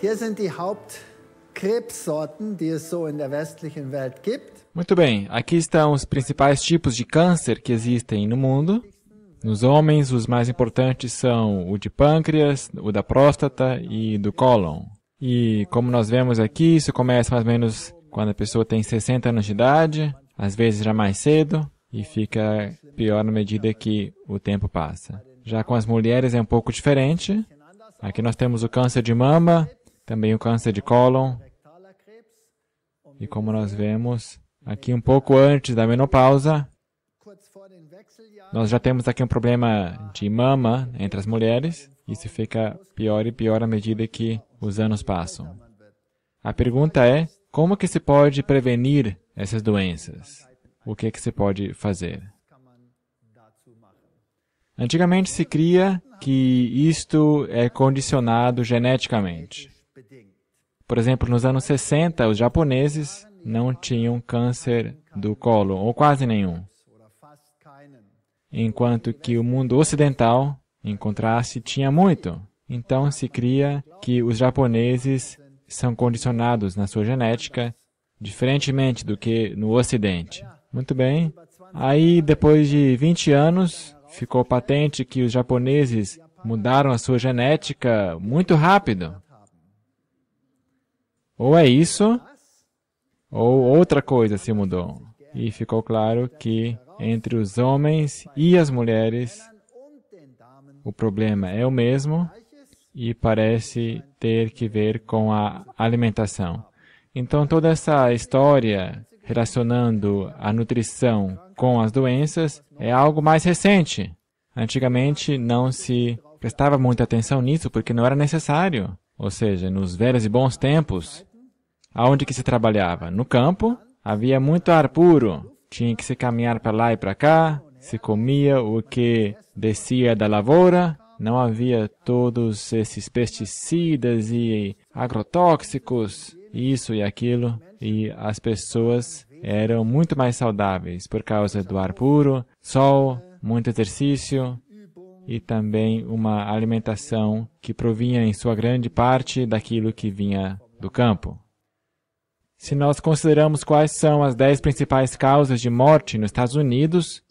Hier sind die Hauptkrebssorten, die es so in der westlichen Welt gibt. Muito bem, aqui estão os principais tipos de câncer que existem no mundo. Nos homens, os mais importantes são o de pâncreas, o da próstata e do cólon. E como nós vemos aqui, isso começa mais ou menos quando a pessoa tem 60 anos de idade, às vezes já mais cedo, e fica pior na medida que o tempo passa. Já com as mulheres é um pouco diferente. Aqui nós temos o câncer de mama, também o câncer de cólon. E como nós vemos, aqui um pouco antes da menopausa, nós já temos aqui um problema de mama entre as mulheres. Isso fica pior e pior à medida que os anos passam. A pergunta é, como que se pode prevenir essas doenças? O que, que se pode fazer? Antigamente se cria que isto é condicionado geneticamente. Por exemplo, nos anos 60, os japoneses não tinham câncer do colo, ou quase nenhum enquanto que o mundo ocidental, em contraste, tinha muito. Então se cria que os japoneses são condicionados na sua genética diferentemente do que no Ocidente. Muito bem. Aí, depois de 20 anos, ficou patente que os japoneses mudaram a sua genética muito rápido. Ou é isso, ou outra coisa se mudou. E ficou claro que entre os homens e as mulheres, o problema é o mesmo e parece ter que ver com a alimentação. Então, toda essa história relacionando a nutrição com as doenças é algo mais recente. Antigamente não se prestava muita atenção nisso porque não era necessário. Ou seja, nos velhos e bons tempos, aonde que se trabalhava? No campo, havia muito ar puro, tinha que se caminhar para lá e para cá, se comia o que descia da lavoura, não havia todos esses pesticidas e agrotóxicos, isso e aquilo, e as pessoas eram muito mais saudáveis por causa do ar puro, sol, muito exercício e também uma alimentação que provinha em sua grande parte daquilo que vinha do campo. Se nós consideramos quais são as dez principais causas de morte nos Estados Unidos,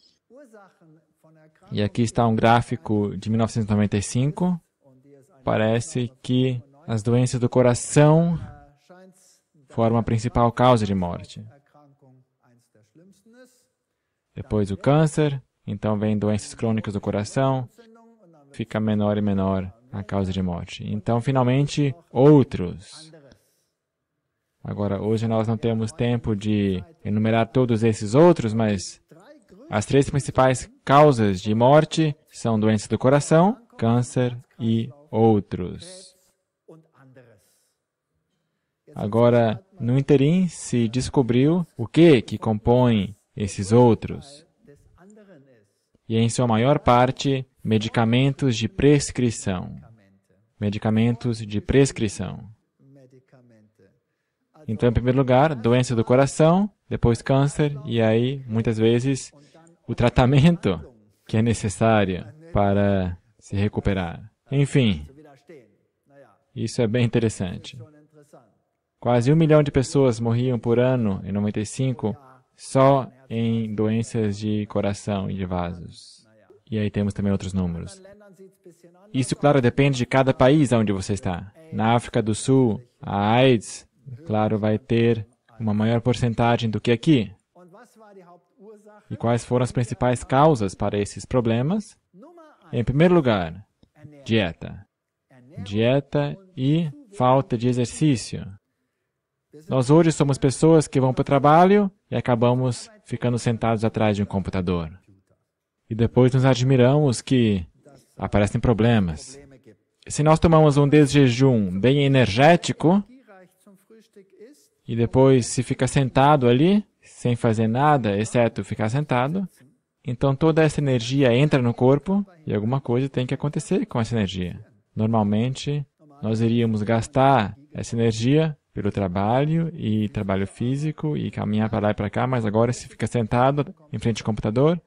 e aqui está um gráfico de 1995, parece que as doenças do coração formam a principal causa de morte. Depois o câncer, então vem doenças crônicas do coração, fica menor e menor a causa de morte. Então, finalmente, outros. Agora, hoje nós não temos tempo de enumerar todos esses outros, mas as três principais causas de morte são doenças do coração, câncer e outros. Agora, no interim, se descobriu o que que compõe esses outros. E em sua maior parte, medicamentos de prescrição. Medicamentos de prescrição. Então, em primeiro lugar, doença do coração, depois câncer, e aí, muitas vezes, o tratamento que é necessário para se recuperar. Enfim, isso é bem interessante. Quase um milhão de pessoas morriam por ano em 95 só em doenças de coração e de vasos. E aí temos também outros números. Isso, claro, depende de cada país onde você está. Na África do Sul, a AIDS claro, vai ter uma maior porcentagem do que aqui. E quais foram as principais causas para esses problemas? Em primeiro lugar, dieta. Dieta e falta de exercício. Nós hoje somos pessoas que vão para o trabalho e acabamos ficando sentados atrás de um computador. E depois nos admiramos que aparecem problemas. Se nós tomamos um desjejum bem energético, e depois se fica sentado ali, sem fazer nada, exceto ficar sentado, então toda essa energia entra no corpo e alguma coisa tem que acontecer com essa energia. Normalmente, nós iríamos gastar essa energia pelo trabalho e trabalho físico e caminhar para lá e para cá, mas agora se fica sentado em frente ao computador,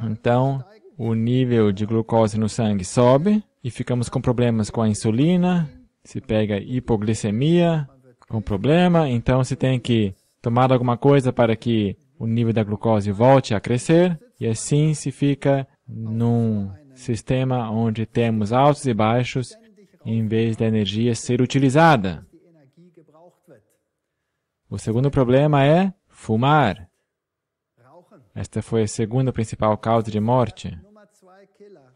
então o nível de glucose no sangue sobe e ficamos com problemas com a insulina, se pega hipoglicemia com problema, então se tem que tomar alguma coisa para que o nível da glucose volte a crescer, e assim se fica num sistema onde temos altos e baixos, em vez da energia ser utilizada. O segundo problema é fumar. Esta foi a segunda principal causa de morte.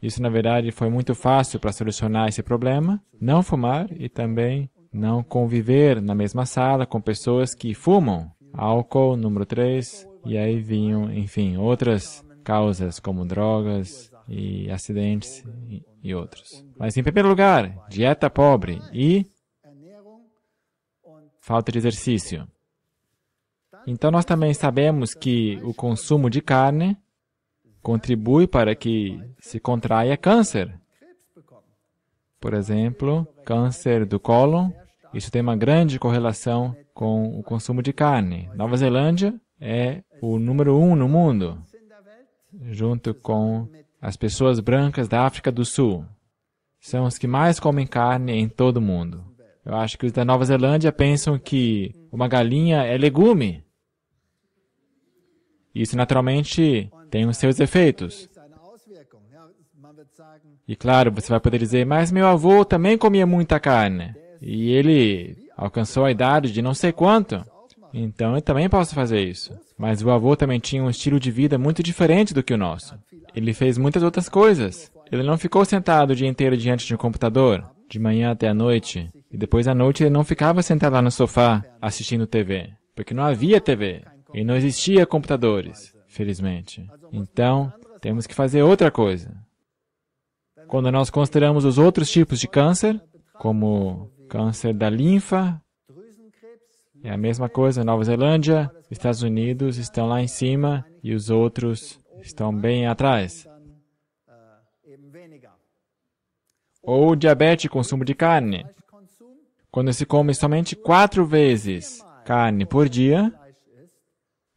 Isso, na verdade, foi muito fácil para solucionar esse problema. Não fumar e também não conviver na mesma sala com pessoas que fumam. Álcool, número 3, e aí vinham, enfim, outras causas como drogas e acidentes e, e outros. Mas, em primeiro lugar, dieta pobre e falta de exercício. Então, nós também sabemos que o consumo de carne contribui para que se contraia câncer. Por exemplo, câncer do cólon, isso tem uma grande correlação com o consumo de carne. Nova Zelândia é o número um no mundo, junto com as pessoas brancas da África do Sul. São os que mais comem carne em todo o mundo. Eu acho que os da Nova Zelândia pensam que uma galinha é legume. Isso naturalmente tem os seus efeitos. E claro, você vai poder dizer, mas meu avô também comia muita carne. E ele alcançou a idade de não sei quanto. Então eu também posso fazer isso. Mas o avô também tinha um estilo de vida muito diferente do que o nosso. Ele fez muitas outras coisas. Ele não ficou sentado o dia inteiro diante de um computador, de manhã até a noite. E depois à noite ele não ficava sentado lá no sofá assistindo TV. Porque não havia TV. E não existia computadores, felizmente. Então, temos que fazer outra coisa. Quando nós consideramos os outros tipos de câncer, como câncer da linfa, é a mesma coisa, Nova Zelândia, Estados Unidos estão lá em cima e os outros estão bem atrás. Ou diabetes consumo de carne. Quando se come somente quatro vezes carne por dia,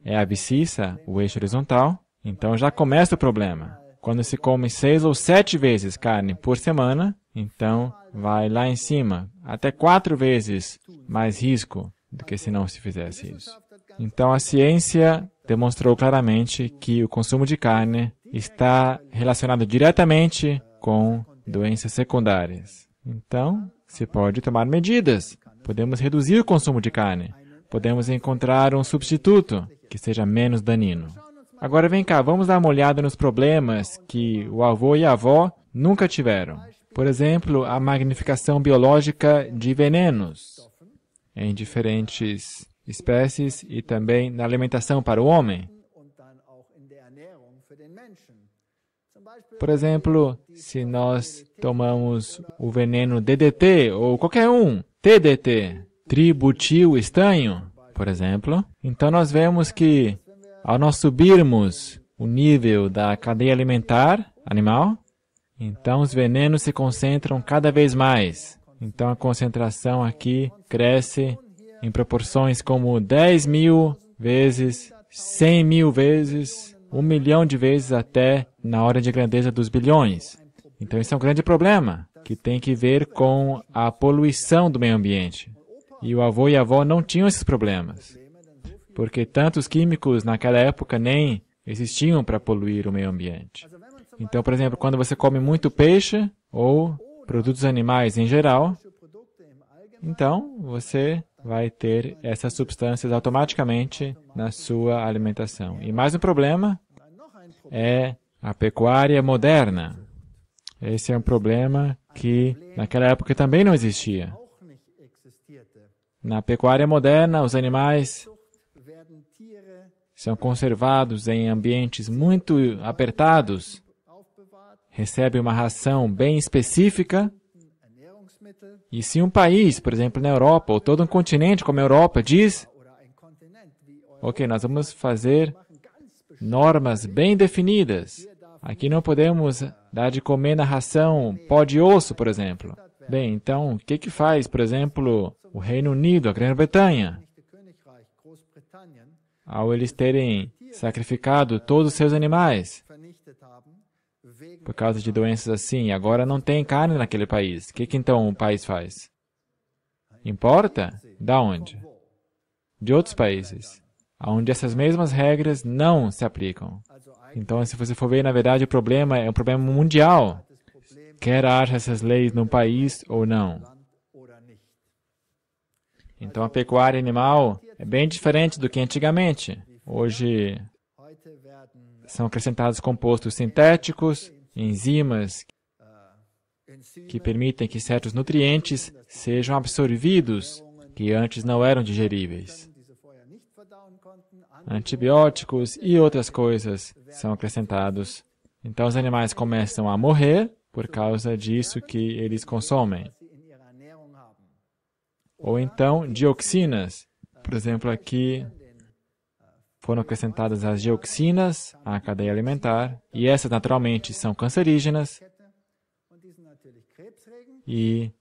é a abscissa, o eixo horizontal, então já começa o problema. Quando se come seis ou sete vezes carne por semana, então vai lá em cima, até quatro vezes mais risco do que se não se fizesse isso. Então a ciência demonstrou claramente que o consumo de carne está relacionado diretamente com doenças secundárias. Então, se pode tomar medidas. Podemos reduzir o consumo de carne. Podemos encontrar um substituto que seja menos danino. Agora vem cá, vamos dar uma olhada nos problemas que o avô e a avó nunca tiveram. Por exemplo, a magnificação biológica de venenos em diferentes espécies e também na alimentação para o homem. Por exemplo, se nós tomamos o veneno DDT ou qualquer um, TDT, tributil estanho, por exemplo, então nós vemos que ao nós subirmos o nível da cadeia alimentar animal, então os venenos se concentram cada vez mais. Então a concentração aqui cresce em proporções como 10 mil vezes, 100 mil vezes, um milhão de vezes até na hora de grandeza dos bilhões. Então isso é um grande problema que tem que ver com a poluição do meio ambiente. E o avô e a avó não tinham esses problemas, porque tantos químicos naquela época nem existiam para poluir o meio ambiente. Então, por exemplo, quando você come muito peixe ou produtos animais em geral, então você vai ter essas substâncias automaticamente na sua alimentação. E mais um problema é a pecuária moderna. Esse é um problema que naquela época também não existia. Na pecuária moderna, os animais são conservados em ambientes muito apertados, recebem uma ração bem específica. E se um país, por exemplo, na Europa, ou todo um continente como a Europa, diz: Ok, nós vamos fazer normas bem definidas. Aqui não podemos dar de comer na ração pó de osso, por exemplo. Bem, então, o que, que faz, por exemplo, o Reino Unido, a Grã-Bretanha? Ao eles terem sacrificado todos os seus animais por causa de doenças assim, agora não tem carne naquele país. O que, que então o país faz? Importa? Da onde? De outros países, onde essas mesmas regras não se aplicam. Então, se você for ver, na verdade, o problema é um problema mundial. Quer haja essas leis no país ou não. Então, a pecuária animal é bem diferente do que antigamente. Hoje, são acrescentados compostos sintéticos, enzimas que permitem que certos nutrientes sejam absorvidos que antes não eram digeríveis. Antibióticos e outras coisas são acrescentados. Então os animais começam a morrer por causa disso que eles consomem. Ou então dioxinas. Por exemplo, aqui foram acrescentadas as dioxinas à cadeia alimentar, e essas naturalmente são cancerígenas, e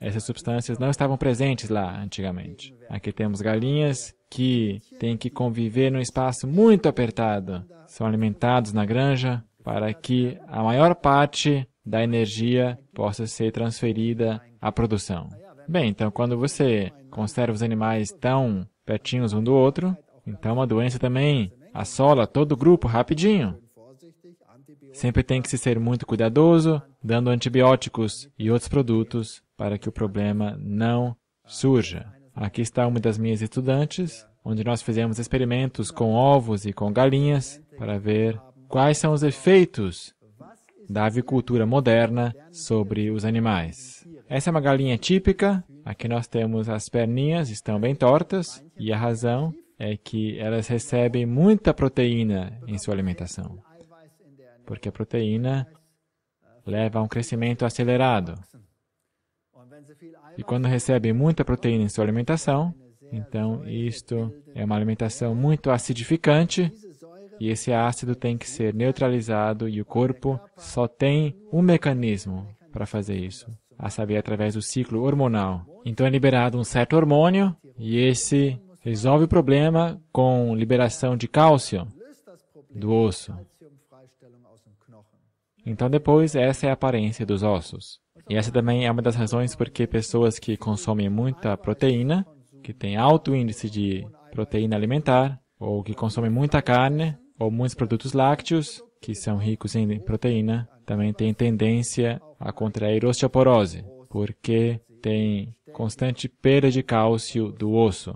essas substâncias não estavam presentes lá antigamente. Aqui temos galinhas que têm que conviver num espaço muito apertado. São alimentados na granja para que a maior parte da energia possa ser transferida à produção. Bem, então quando você conserva os animais tão pertinhos um do outro, então uma doença também assola todo o grupo rapidinho. Sempre tem que se ser muito cuidadoso, dando antibióticos e outros produtos para que o problema não surja. Aqui está uma das minhas estudantes, onde nós fizemos experimentos com ovos e com galinhas para ver quais são os efeitos da avicultura moderna sobre os animais. Essa é uma galinha típica. Aqui nós temos as perninhas, estão bem tortas, e a razão é que elas recebem muita proteína em sua alimentação porque a proteína leva a um crescimento acelerado. E quando recebe muita proteína em sua alimentação, então isto é uma alimentação muito acidificante e esse ácido tem que ser neutralizado e o corpo só tem um mecanismo para fazer isso, a saber, através do ciclo hormonal. Então é liberado um certo hormônio e esse resolve o problema com liberação de cálcio do osso. Então, depois, essa é a aparência dos ossos. E essa também é uma das razões porque pessoas que consomem muita proteína, que têm alto índice de proteína alimentar, ou que consomem muita carne, ou muitos produtos lácteos, que são ricos em proteína, também têm tendência a contrair osteoporose, porque tem constante perda de cálcio do osso.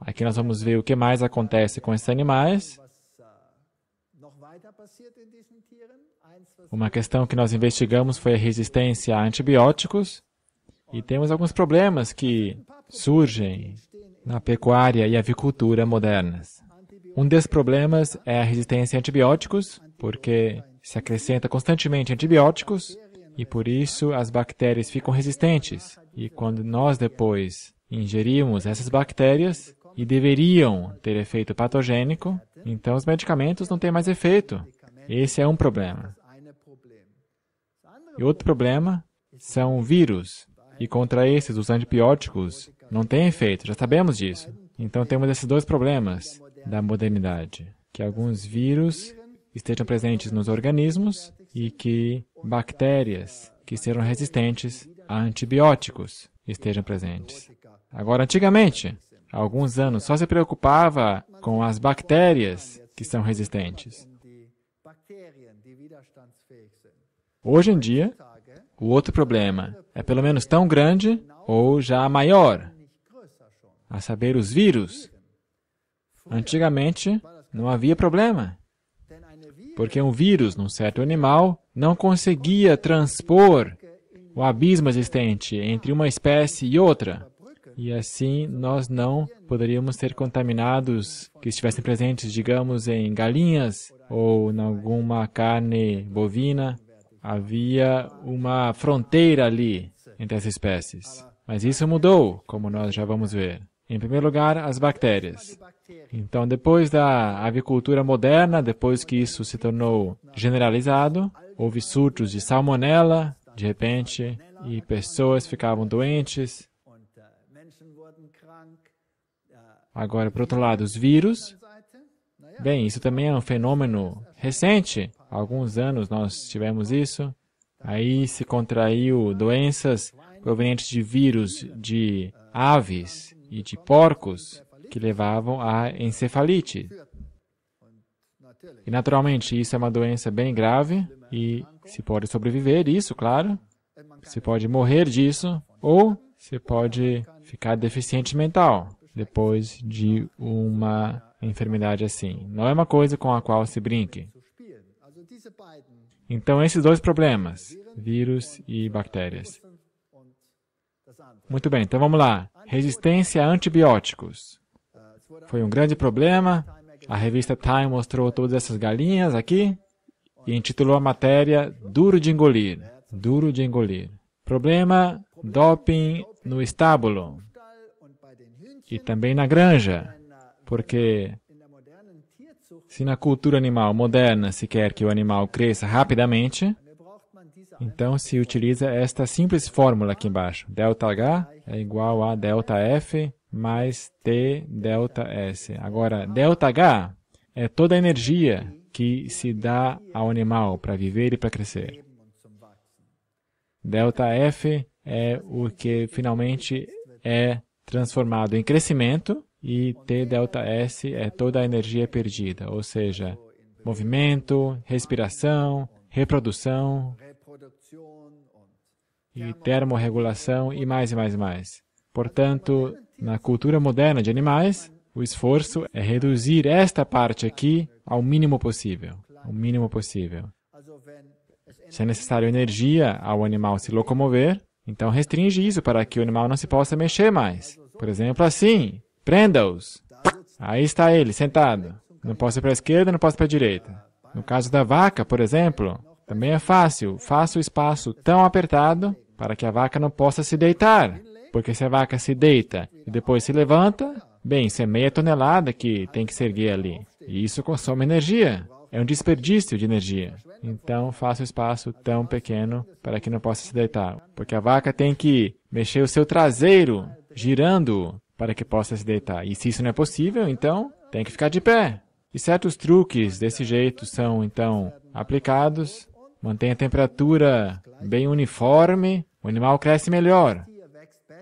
Aqui nós vamos ver o que mais acontece com esses animais. Uma questão que nós investigamos foi a resistência a antibióticos e temos alguns problemas que surgem na pecuária e avicultura modernas. Um desses problemas é a resistência a antibióticos, porque se acrescenta constantemente antibióticos e por isso as bactérias ficam resistentes. E quando nós depois ingerimos essas bactérias e deveriam ter efeito patogênico, então os medicamentos não têm mais efeito. Esse é um problema. E outro problema são vírus. E contra esses, os antibióticos não têm efeito, já sabemos disso. Então temos esses dois problemas da modernidade, que alguns vírus estejam presentes nos organismos e que bactérias que serão resistentes a antibióticos estejam presentes. Agora, antigamente, há alguns anos, só se preocupava com as bactérias que são resistentes. Hoje em dia, o outro problema é pelo menos tão grande ou já maior, a saber, os vírus. Antigamente, não havia problema, porque um vírus num certo animal não conseguia transpor o abismo existente entre uma espécie e outra. E assim nós não poderíamos ser contaminados que estivessem presentes, digamos, em galinhas ou em alguma carne bovina havia uma fronteira ali entre as espécies. Mas isso mudou, como nós já vamos ver. Em primeiro lugar, as bactérias. Então, depois da avicultura moderna, depois que isso se tornou generalizado, houve surtos de salmonela, de repente, e pessoas ficavam doentes. Agora, por outro lado, os vírus. Bem, isso também é um fenômeno recente. Há alguns anos nós tivemos isso. Aí se contraiu doenças provenientes de vírus de aves e de porcos que levavam a encefalite. E naturalmente isso é uma doença bem grave e se pode sobreviver isso, claro. Se pode morrer disso ou se pode ficar deficiente mental depois de uma enfermidade assim. Não é uma coisa com a qual se brinque. Então, esses dois problemas, vírus e bactérias. Muito bem, então vamos lá. Resistência a antibióticos. Foi um grande problema. A revista Time mostrou todas essas galinhas aqui e intitulou a matéria Duro de engolir. Duro de engolir. Problema doping no estábulo e também na granja, porque se na cultura animal moderna se quer que o animal cresça rapidamente, então se utiliza esta simples fórmula aqui embaixo. ΔH é igual a ΔF mais T delta S. Agora, delta H é toda a energia que se dá ao animal para viver e para crescer. Delta F é o que finalmente é transformado em crescimento e T delta S é toda a energia perdida, ou seja, movimento, respiração, reprodução e termorregulação e mais e mais e mais. Portanto, na cultura moderna de animais, o esforço é reduzir esta parte aqui ao mínimo possível, ao mínimo possível. Se é necessário energia ao animal se locomover, então restringe isso para que o animal não se possa mexer mais. Por exemplo, assim, Prenda-os. Aí está ele, sentado. Não posso ir para a esquerda, não posso ir para a direita. No caso da vaca, por exemplo, também é fácil. Faça o espaço tão apertado para que a vaca não possa se deitar. Porque se a vaca se deita e depois se levanta, bem, isso é meia tonelada que tem que se erguer ali. E isso consome energia. É um desperdício de energia. Então, faça o espaço tão pequeno para que não possa se deitar. Porque a vaca tem que mexer o seu traseiro, girando para que possa se deitar. E se isso não é possível, então tem que ficar de pé. E certos truques desse jeito são, então, aplicados. Mantém a temperatura bem uniforme, o animal cresce melhor.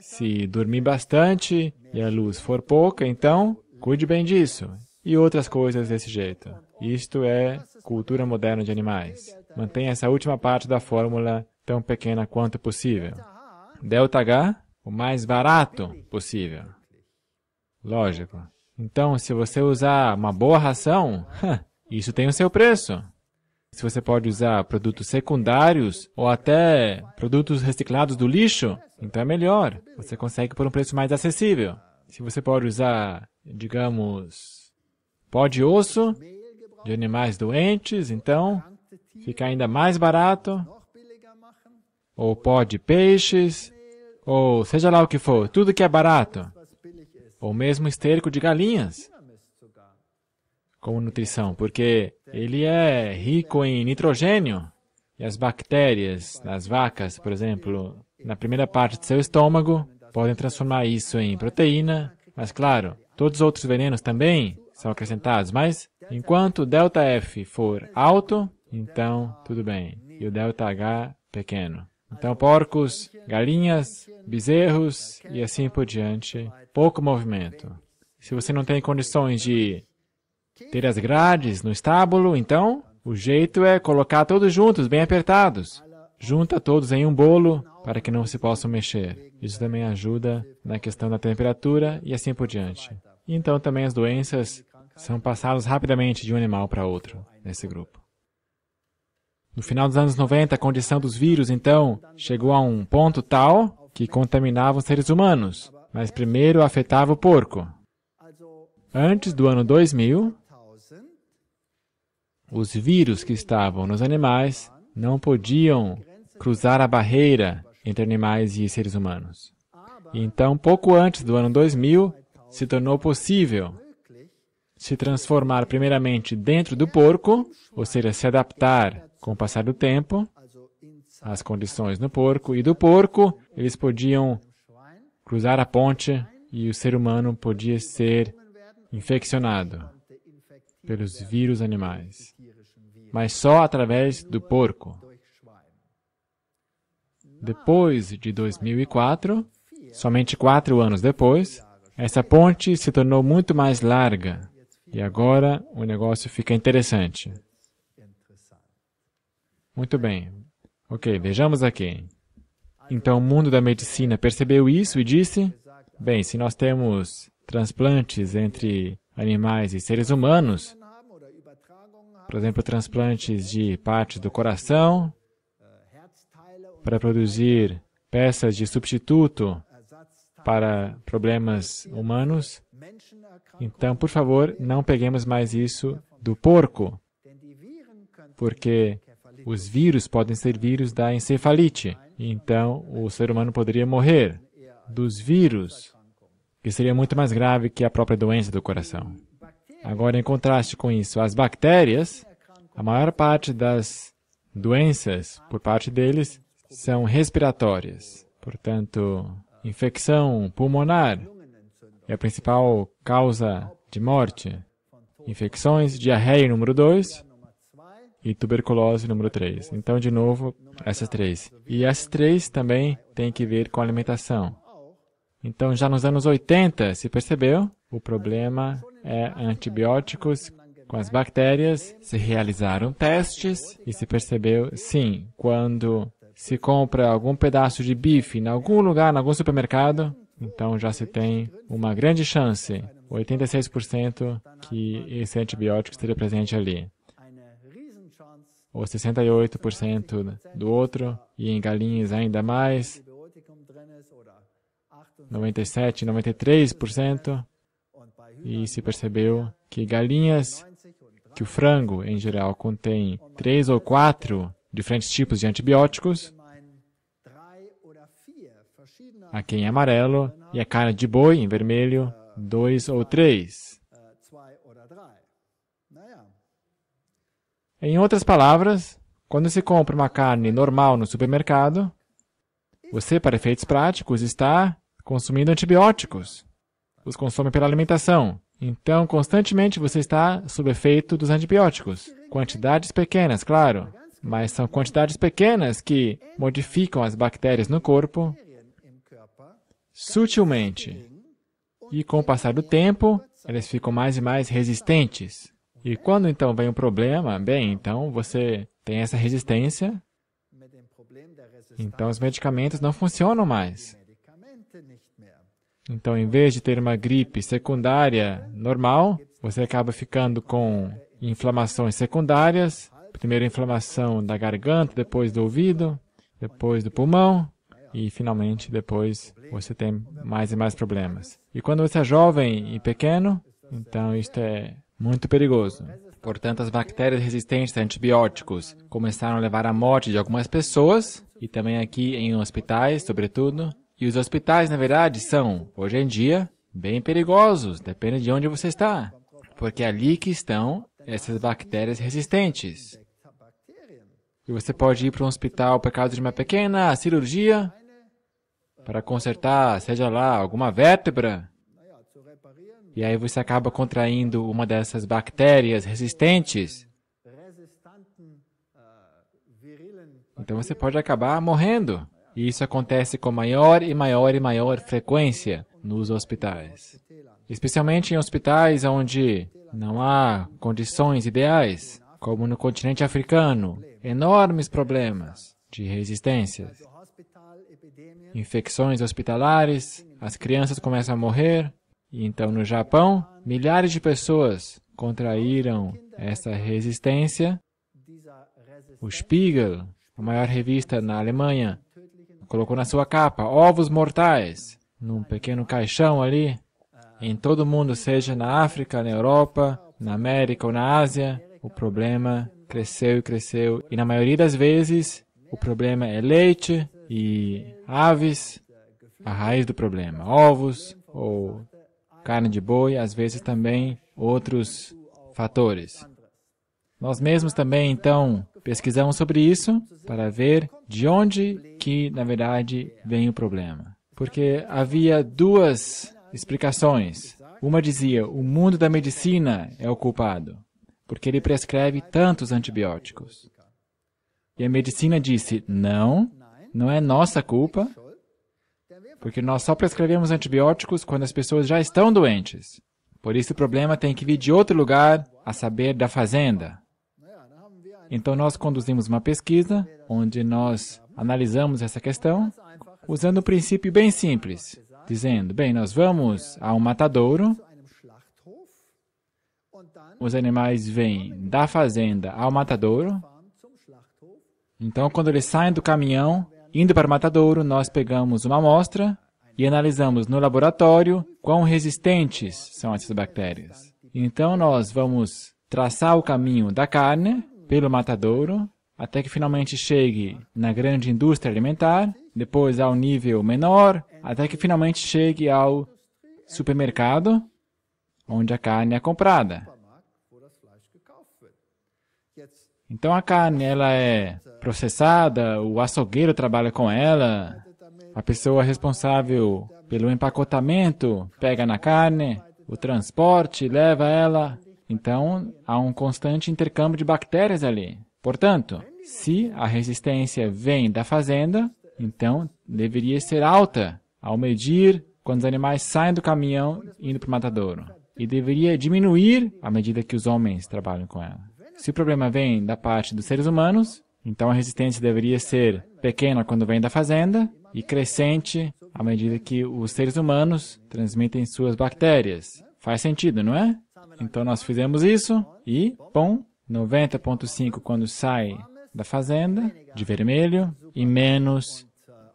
Se dormir bastante e a luz for pouca, então cuide bem disso. E outras coisas desse jeito. Isto é cultura moderna de animais. Mantenha essa última parte da fórmula tão pequena quanto possível. Delta H, o mais barato possível. Lógico. Então, se você usar uma boa ração, isso tem o seu preço. Se você pode usar produtos secundários ou até produtos reciclados do lixo, então é melhor. Você consegue por um preço mais acessível. Se você pode usar, digamos, pó de osso de animais doentes, então fica ainda mais barato. Ou pó de peixes, ou seja lá o que for, tudo que é barato ou mesmo esterco de galinhas como nutrição, porque ele é rico em nitrogênio e as bactérias das vacas, por exemplo, na primeira parte do seu estômago, podem transformar isso em proteína, mas claro, todos os outros venenos também são acrescentados, mas enquanto o delta F for alto, então tudo bem, e o delta H pequeno. Então, porcos, galinhas, bezerros e assim por diante, pouco movimento. Se você não tem condições de ter as grades no estábulo, então o jeito é colocar todos juntos, bem apertados. Junta todos em um bolo para que não se possam mexer. Isso também ajuda na questão da temperatura e assim por diante. Então também as doenças são passadas rapidamente de um animal para outro nesse grupo. No final dos anos 90, a condição dos vírus, então, chegou a um ponto tal que contaminava os seres humanos, mas primeiro afetava o porco. Antes do ano 2000, os vírus que estavam nos animais não podiam cruzar a barreira entre animais e seres humanos. então, pouco antes do ano 2000, se tornou possível se transformar primeiramente dentro do porco, ou seja, se adaptar com o passar do tempo, as condições no porco, e do porco eles podiam cruzar a ponte e o ser humano podia ser infeccionado pelos vírus animais, mas só através do porco. Depois de 2004, somente quatro anos depois, essa ponte se tornou muito mais larga e agora o negócio fica interessante. Muito bem. Ok, vejamos aqui. Então o mundo da medicina percebeu isso e disse: bem, se nós temos transplantes entre animais e seres humanos, por exemplo, transplantes de partes do coração, para produzir peças de substituto para problemas humanos, então, por favor, não peguemos mais isso do porco, porque os vírus podem ser vírus da encefalite. Então, o ser humano poderia morrer dos vírus, que seria muito mais grave que a própria doença do coração. Agora, em contraste com isso, as bactérias, a maior parte das doenças, por parte deles, são respiratórias. Portanto, infecção pulmonar é a principal causa de morte. Infecções, diarreia número 2 e tuberculose número 3. Então, de novo, essas três. E essas três também têm que ver com alimentação. Então, já nos anos 80, se percebeu, o problema é antibióticos com as bactérias. Se realizaram testes e se percebeu, sim, quando se compra algum pedaço de bife em algum lugar, em algum supermercado, então já se tem uma grande chance, 86%, que esse antibiótico esteja presente ali. Ou 68% do outro, e em galinhas ainda mais, 97, 93%, e se percebeu que galinhas, que o frango em geral contém três ou quatro diferentes tipos de antibióticos, aqui em amarelo, e a carne de boi em vermelho, dois ou três. Em outras palavras, quando se compra uma carne normal no supermercado, você, para efeitos práticos, está consumindo antibióticos. Os consome pela alimentação. Então, constantemente você está sob efeito dos antibióticos. Quantidades pequenas, claro, mas são quantidades pequenas que modificam as bactérias no corpo sutilmente. E com o passar do tempo, elas ficam mais e mais resistentes. E quando então vem um problema, bem, então você tem essa resistência, então os medicamentos não funcionam mais. Então, em vez de ter uma gripe secundária normal, você acaba ficando com inflamações secundárias. Primeiro inflamação da garganta, depois do ouvido, depois do pulmão e finalmente depois você tem mais e mais problemas. E quando você é jovem e pequeno, então isto é muito perigoso. Portanto, as bactérias resistentes a antibióticos começaram a levar à morte de algumas pessoas, e também aqui em hospitais, sobretudo, e os hospitais, na verdade, são, hoje em dia, bem perigosos, depende de onde você está. Porque é ali que estão essas bactérias resistentes. E você pode ir para um hospital por causa de uma pequena cirurgia para consertar, seja lá, alguma vértebra. E aí você acaba contraindo uma dessas bactérias resistentes. Então você pode acabar morrendo. E isso acontece com maior e maior e maior frequência nos hospitais. Especialmente em hospitais onde não há condições ideais, como no continente africano, enormes problemas de resistências. Infecções hospitalares, as crianças começam a morrer. E então, no Japão, milhares de pessoas contraíram essa resistência. O Spiegel, a maior revista na Alemanha, colocou na sua capa ovos mortais num pequeno caixão ali, em todo o mundo, seja na África, na Europa, na América ou na Ásia, o problema cresceu e cresceu. E na maioria das vezes, o problema é leite e aves, a raiz do problema. Ovos ou carne de boi, às vezes também outros fatores. Nós mesmos também, então, pesquisamos sobre isso para ver de onde que, na verdade, vem o problema. Porque havia duas explicações. Uma dizia, o mundo da medicina é o culpado, porque ele prescreve tantos antibióticos. E a medicina disse, não, não é nossa culpa, porque nós só prescrevemos antibióticos quando as pessoas já estão doentes. Por isso o problema tem que vir de outro lugar, a saber, da fazenda. Então nós conduzimos uma pesquisa onde nós analisamos essa questão usando um princípio bem simples, dizendo, bem, nós vamos a um matadouro, os animais vêm da fazenda ao matadouro, então quando eles saem do caminhão, indo para o matadouro, nós pegamos uma amostra e analisamos no laboratório quão resistentes são essas bactérias. Então nós vamos traçar o caminho da carne pelo matadouro até que finalmente chegue na grande indústria alimentar, depois ao nível menor, até que finalmente chegue ao supermercado, onde a carne é comprada. Então a carne ela é processada, o açougueiro trabalha com ela, a pessoa responsável pelo empacotamento pega na carne, o transporte leva ela. Então há um constante intercâmbio de bactérias ali. Portanto, se a resistência vem da fazenda, então deveria ser alta ao medir quando os animais saem do caminhão indo para o matadouro. E deveria diminuir à medida que os homens trabalham com ela. Se o problema vem da parte dos seres humanos, então a resistência deveria ser pequena quando vem da fazenda e crescente à medida que os seres humanos transmitem suas bactérias. Faz sentido, não é? Então nós fizemos isso e, bom, 90.5 quando sai da fazenda, de vermelho, e menos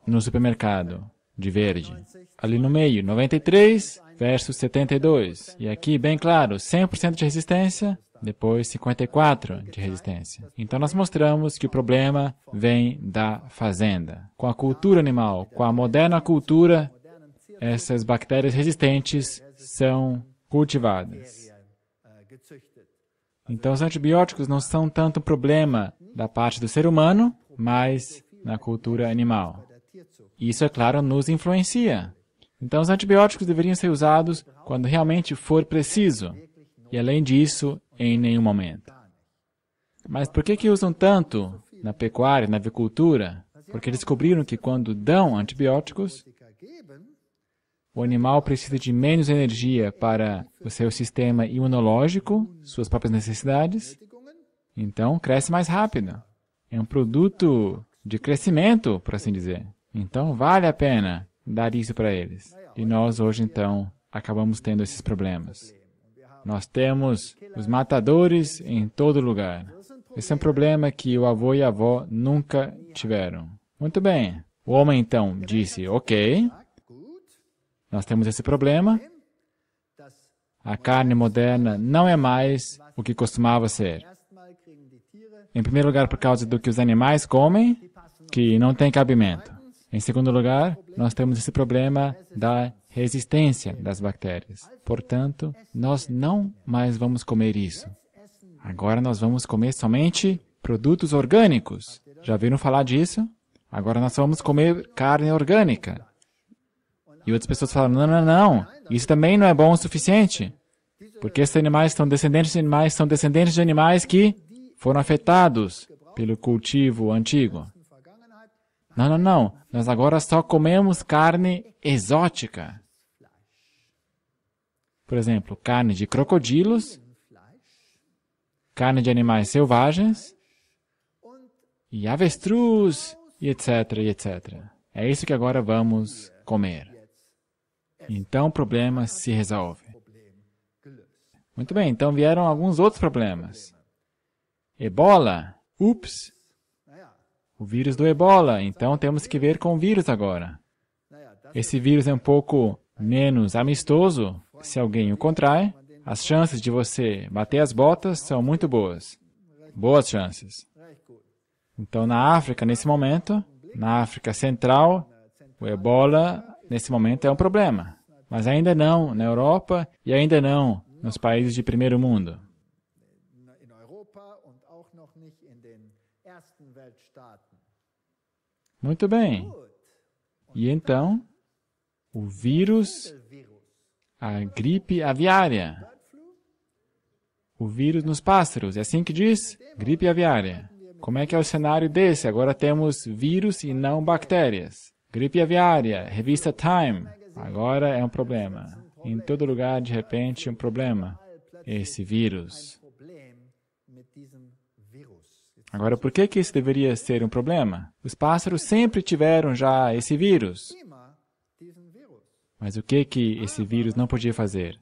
no supermercado, de verde. Ali no meio, 93 versus 72. E aqui, bem claro, 100% de resistência, depois 54 de resistência. Então nós mostramos que o problema vem da fazenda. Com a cultura animal, com a moderna cultura, essas bactérias resistentes são cultivadas. Então, os antibióticos não são tanto um problema da parte do ser humano, mas na cultura animal. Isso, é claro, nos influencia. Então, os antibióticos deveriam ser usados quando realmente for preciso, e além disso, em nenhum momento. Mas por que, que usam tanto na pecuária, na avicultura? Porque descobriram que quando dão antibióticos, o animal precisa de menos energia para o seu sistema imunológico, suas próprias necessidades, então cresce mais rápido. É um produto de crescimento, por assim dizer. Então vale a pena dar isso para eles. E nós hoje então acabamos tendo esses problemas. Nós temos os matadores em todo lugar. Esse é um problema que o avô e a avó nunca tiveram. Muito bem. O homem então disse, ok, nós temos esse problema. A carne moderna não é mais o que costumava ser. Em primeiro lugar, por causa do que os animais comem, que não tem cabimento. Em segundo lugar, nós temos esse problema da resistência das bactérias. Portanto, nós não mais vamos comer isso. Agora nós vamos comer somente produtos orgânicos. Já viram falar disso? Agora nós vamos comer carne orgânica. E outras pessoas falam, não, não, não, isso também não é bom o suficiente. Porque esses animais são descendentes de animais, são descendentes de animais que foram afetados pelo cultivo antigo. Não, não, não. Nós agora só comemos carne exótica. Por exemplo, carne de crocodilos, carne de animais selvagens, e avestruz, e etc, e etc. É isso que agora vamos comer. Então o problema se resolve. Muito bem, então vieram alguns outros problemas. Ebola. Ups! O vírus do ebola. Então temos que ver com o vírus agora. Esse vírus é um pouco menos amistoso se alguém o contrai. As chances de você bater as botas são muito boas. Boas chances. Então, na África, nesse momento, na África Central, o ebola, nesse momento, é um problema mas ainda não na Europa e ainda não nos países de primeiro mundo. Muito bem. E então, o vírus, a gripe aviária. O vírus nos pássaros, é assim que diz? Gripe aviária. Como é que é o cenário desse? Agora temos vírus e não bactérias. Gripe aviária, revista Time. Agora é um problema. Em todo lugar, de repente, um problema. Esse vírus. Agora, por que, que isso deveria ser um problema? Os pássaros sempre tiveram já esse vírus. Mas o que, que esse vírus não podia fazer?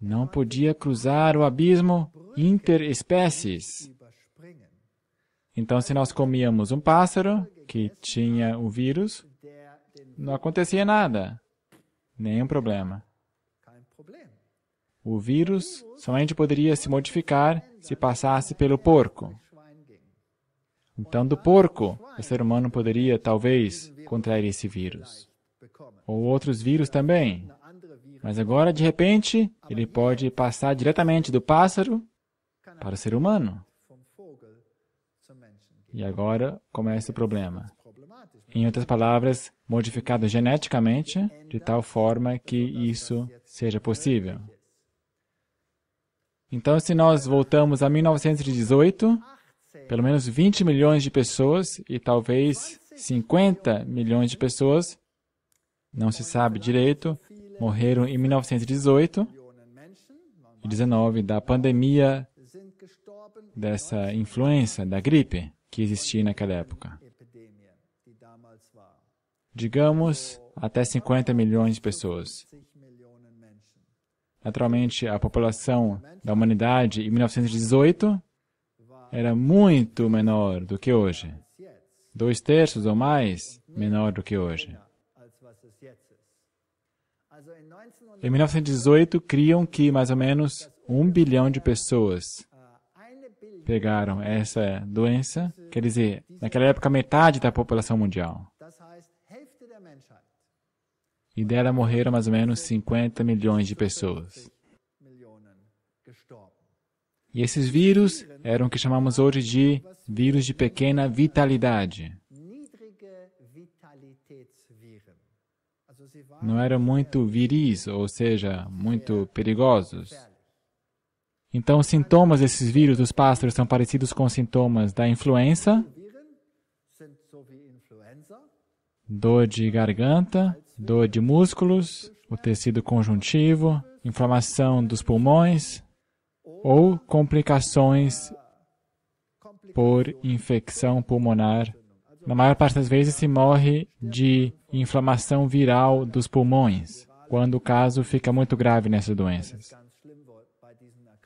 Não podia cruzar o abismo interespécies. Então, se nós comíamos um pássaro que tinha o vírus, não acontecia nada. Nenhum problema. O vírus somente poderia se modificar se passasse pelo porco. Então, do porco, o ser humano poderia, talvez, contrair esse vírus. Ou outros vírus também. Mas agora, de repente, ele pode passar diretamente do pássaro para o ser humano. E agora começa o problema. Em outras palavras, modificado geneticamente de tal forma que isso seja possível. Então, se nós voltamos a 1918, pelo menos 20 milhões de pessoas e talvez 50 milhões de pessoas, não se sabe direito, morreram em 1918 e 19 da pandemia dessa influenza da gripe que existia naquela época. Digamos até 50 milhões de pessoas. Naturalmente, a população da humanidade em 1918 era muito menor do que hoje. Dois terços ou mais menor do que hoje. Em 1918, criam que mais ou menos um bilhão de pessoas pegaram essa doença, quer dizer, naquela época, metade da população mundial. E dela morreram mais ou menos 50 milhões de pessoas. E esses vírus eram o que chamamos hoje de vírus de pequena vitalidade. Não eram muito viris, ou seja, muito perigosos. Então, os sintomas desses vírus dos pássaros são parecidos com os sintomas da influenza, dor de garganta, dor de músculos, o tecido conjuntivo, inflamação dos pulmões ou complicações por infecção pulmonar. Na maior parte das vezes se morre de inflamação viral dos pulmões, quando o caso fica muito grave nessas doenças.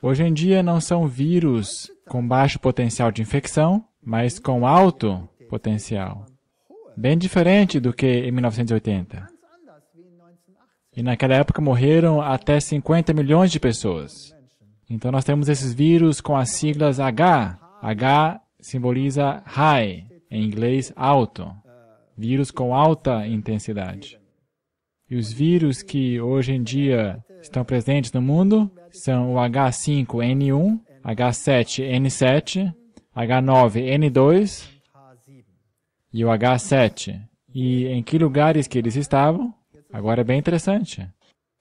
Hoje em dia não são vírus com baixo potencial de infecção, mas com alto potencial. Bem diferente do que em 1980. E naquela época morreram até 50 milhões de pessoas. Então nós temos esses vírus com as siglas H. H simboliza high, em inglês alto. Vírus com alta intensidade. E os vírus que hoje em dia estão presentes no mundo são o H5N1, H7N7, H9N2 e o H7. E em que lugares que eles estavam? Agora é bem interessante.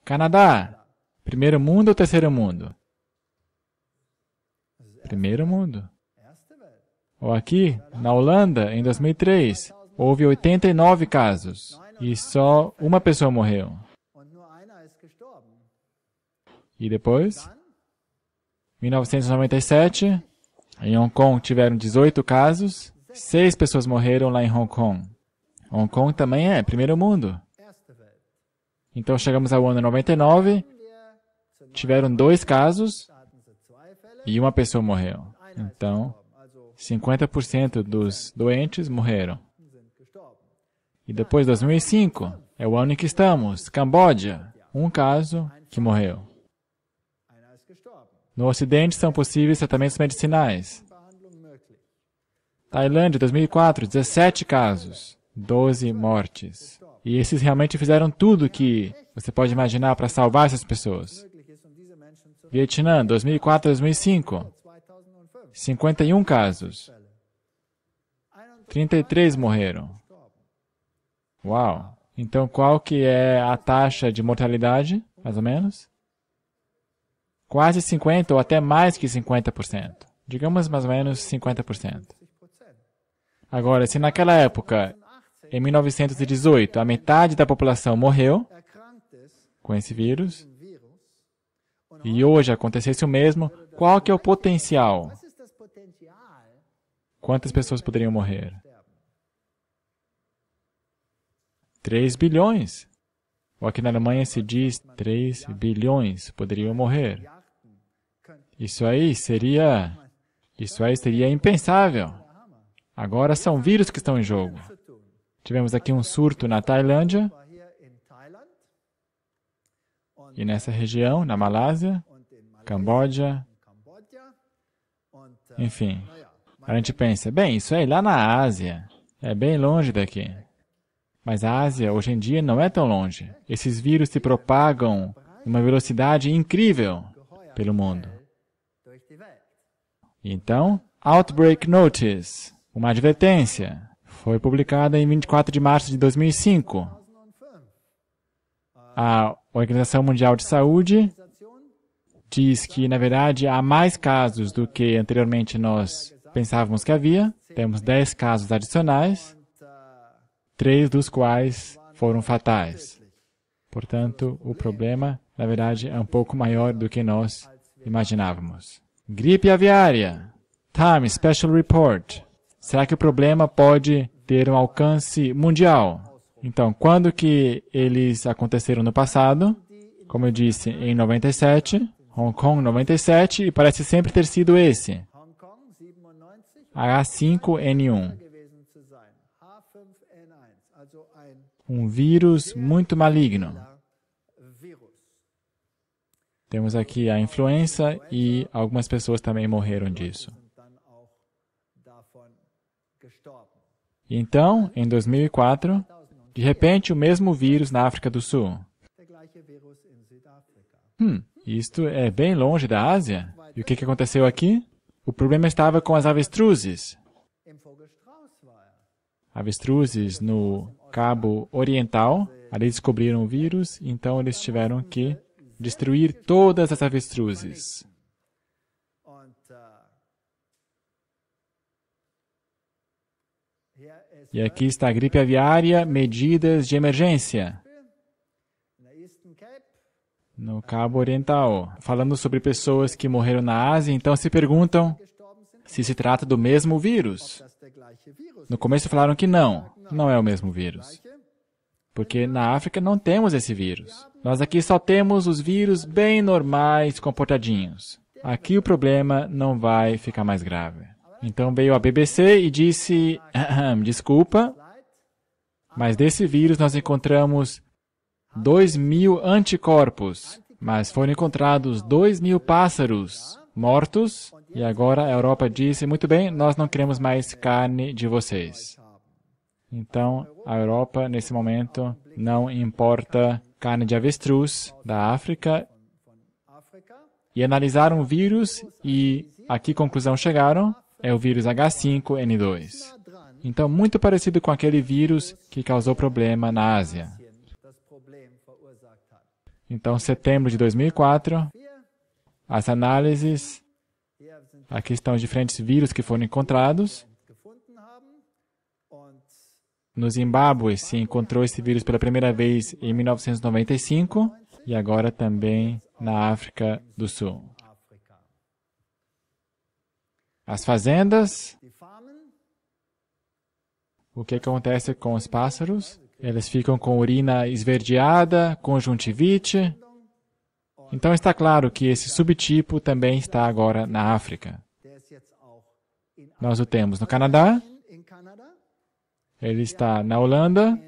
Canadá, primeiro mundo ou terceiro mundo? Primeiro mundo. Ou aqui, na Holanda, em 2003, houve 89 casos e só uma pessoa morreu. E depois, 1997, em Hong Kong tiveram 18 casos, seis pessoas morreram lá em Hong Kong. Hong Kong também é primeiro mundo. Então chegamos ao ano 99, tiveram dois casos e uma pessoa morreu. Então, 50% dos doentes morreram. E depois, 2005, é o ano em que estamos, Camboja, um caso que morreu. No Ocidente são possíveis tratamentos medicinais. Tailândia, 2004, 17 casos, 12 mortes. E esses realmente fizeram tudo que você pode imaginar para salvar essas pessoas. Vietnã, 2004 2005, 51 casos. 33 morreram. Uau! Então qual que é a taxa de mortalidade, mais ou menos? quase 50% ou até mais que 50%. Digamos mais ou menos 50%. Agora, se naquela época, em 1918, a metade da população morreu com esse vírus, e hoje acontecesse o mesmo, qual que é o potencial? Quantas pessoas poderiam morrer? 3 bilhões. Ou aqui na Alemanha se diz 3 bilhões poderiam morrer. Isso aí seria isso aí seria impensável. Agora são vírus que estão em jogo. Tivemos aqui um surto na Tailândia e nessa região, na Malásia, Camboja, enfim. A gente pensa, bem, isso é lá na Ásia, é bem longe daqui. Mas a Ásia, hoje em dia, não é tão longe. Esses vírus se propagam numa velocidade incrível pelo mundo. Então, Outbreak Notice, uma advertência, foi publicada em 24 de março de 2005. A Organização Mundial de Saúde diz que, na verdade, há mais casos do que anteriormente nós pensávamos que havia. Temos 10 casos adicionais, três dos quais foram fatais. Portanto, o problema, na verdade, é um pouco maior do que nós imaginávamos. Gripe aviária. Time Special Report. Será que o problema pode ter um alcance mundial? Então, quando que eles aconteceram no passado? Como eu disse, em 97, Hong Kong 97, e parece sempre ter sido esse. H5N1. Um vírus muito maligno. Temos aqui a influenza e algumas pessoas também morreram disso. Então, em 2004, de repente, o mesmo vírus na África do Sul. Hum, isto é bem longe da Ásia. E o que, aconteceu aqui? O problema estava com as avestruzes. Avestruzes no Cabo Oriental, ali descobriram o vírus, então eles tiveram que destruir todas as avestruzes. E aqui está a gripe aviária, medidas de emergência. No Cabo Oriental, falando sobre pessoas que morreram na Ásia, então se perguntam se se trata do mesmo vírus. No começo falaram que não, não é o mesmo vírus. Porque na África não temos esse vírus. Nós aqui só temos os vírus bem normais, comportadinhos. Aqui o problema não vai ficar mais grave. Então veio a BBC e disse: desculpa, mas desse vírus nós encontramos 2 mil anticorpos, mas foram encontrados 2 mil pássaros mortos, e agora a Europa disse: muito bem, nós não queremos mais carne de vocês. Então, a Europa, nesse momento, não importa carne de avestruz da África e analisaram o vírus e a que conclusão chegaram? É o vírus H5N2. Então, muito parecido com aquele vírus que causou problema na Ásia. Então, setembro de 2004, as análises, aqui estão os diferentes vírus que foram encontrados. No Zimbábue se encontrou esse vírus pela primeira vez em 1995 e agora também na África do Sul. As fazendas. O que acontece com os pássaros? Eles ficam com urina esverdeada, conjuntivite. Então está claro que esse subtipo também está agora na África. Nós o temos no Canadá, ele está na Holanda,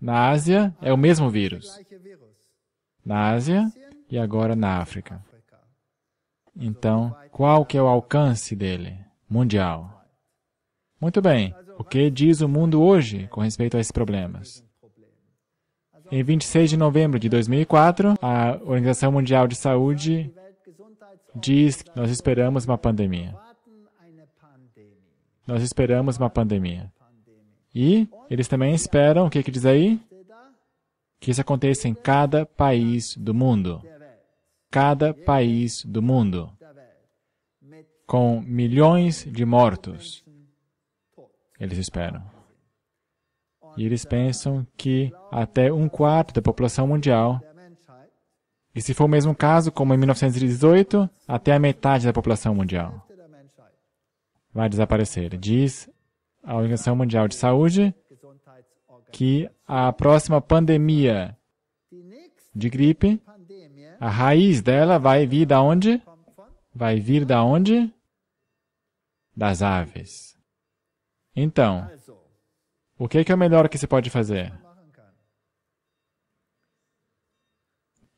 na Ásia, é o mesmo vírus. Na Ásia e agora na África. Então, qual que é o alcance dele? Mundial. Muito bem. O que diz o mundo hoje com respeito a esses problemas? Em 26 de novembro de 2004, a Organização Mundial de Saúde diz que nós esperamos uma pandemia. Nós esperamos uma pandemia. E eles também esperam, o que, que diz aí? Que isso aconteça em cada país do mundo. Cada país do mundo. com milhões de mortos. Eles esperam. E eles pensam que até um quarto da população mundial, e se for o mesmo caso, como em 1918, até a metade da população mundial vai desaparecer. Diz a Organização Mundial de Saúde que a próxima pandemia de gripe, a raiz dela vai vir da onde? Vai vir da onde? Das aves. Então, o que é, que é o melhor que se pode fazer?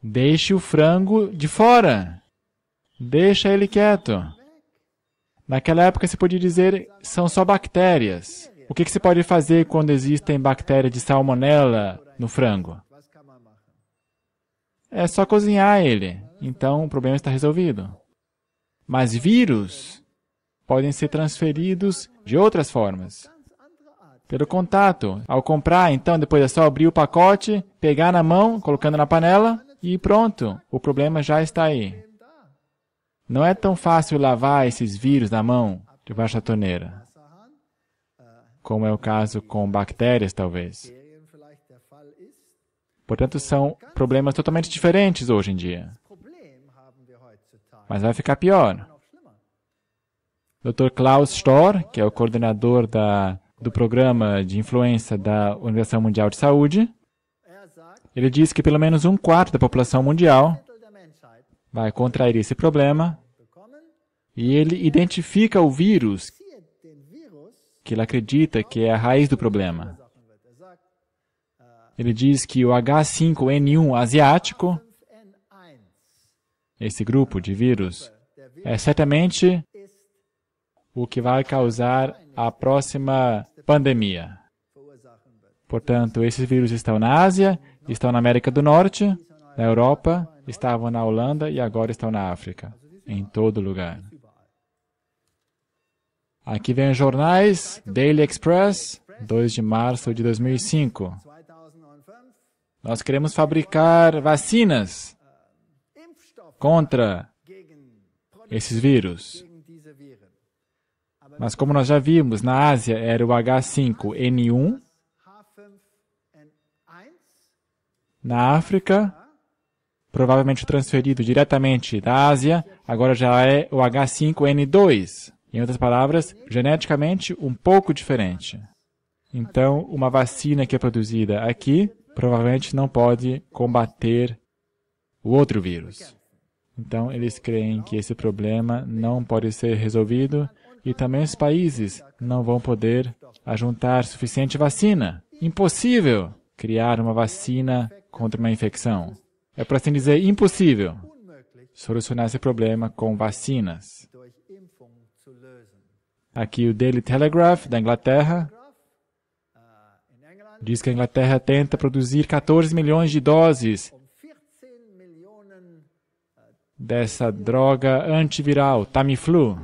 Deixe o frango de fora. Deixa ele quieto. Naquela época se podia dizer são só bactérias. O que, que pode fazer quando existem bactérias de salmonela no frango? É só cozinhar ele. Então o problema está resolvido. Mas vírus podem ser transferidos de outras formas. Pelo contato. Ao comprar, então, depois é só abrir o pacote, pegar na mão, colocando na panela e pronto. O problema já está aí. Não é tão fácil lavar esses vírus na mão debaixo da torneira, como é o caso com bactérias, talvez. Portanto, são problemas totalmente diferentes hoje em dia. Mas vai ficar pior. Dr. Klaus Storr, que é o coordenador da, do programa de influência da Organização Mundial de Saúde, ele diz que pelo menos um quarto da população mundial vai contrair esse problema e ele identifica o vírus que ele acredita que é a raiz do problema. Ele diz que o H5N1 asiático, esse grupo de vírus, é certamente o que vai causar a próxima pandemia. Portanto, esses vírus estão na Ásia, estão na América do Norte, na Europa, estavam na Holanda e agora estão na África, em todo lugar. Aqui vem os jornais, Daily Express, 2 de março de 2005. Nós queremos fabricar vacinas contra esses vírus. Mas como nós já vimos, na Ásia era o H5N1, na África, provavelmente transferido diretamente da Ásia, agora já é o H5N2. Em outras palavras, geneticamente um pouco diferente. Então, uma vacina que é produzida aqui provavelmente não pode combater o outro vírus. Então, eles creem que esse problema não pode ser resolvido e também os países não vão poder ajuntar suficiente vacina. Impossível criar uma vacina contra uma infecção. É, por assim dizer, impossível solucionar esse problema com vacinas. Aqui o Daily Telegraph da Inglaterra diz que a Inglaterra tenta produzir 14 milhões de doses dessa droga antiviral, Tamiflu.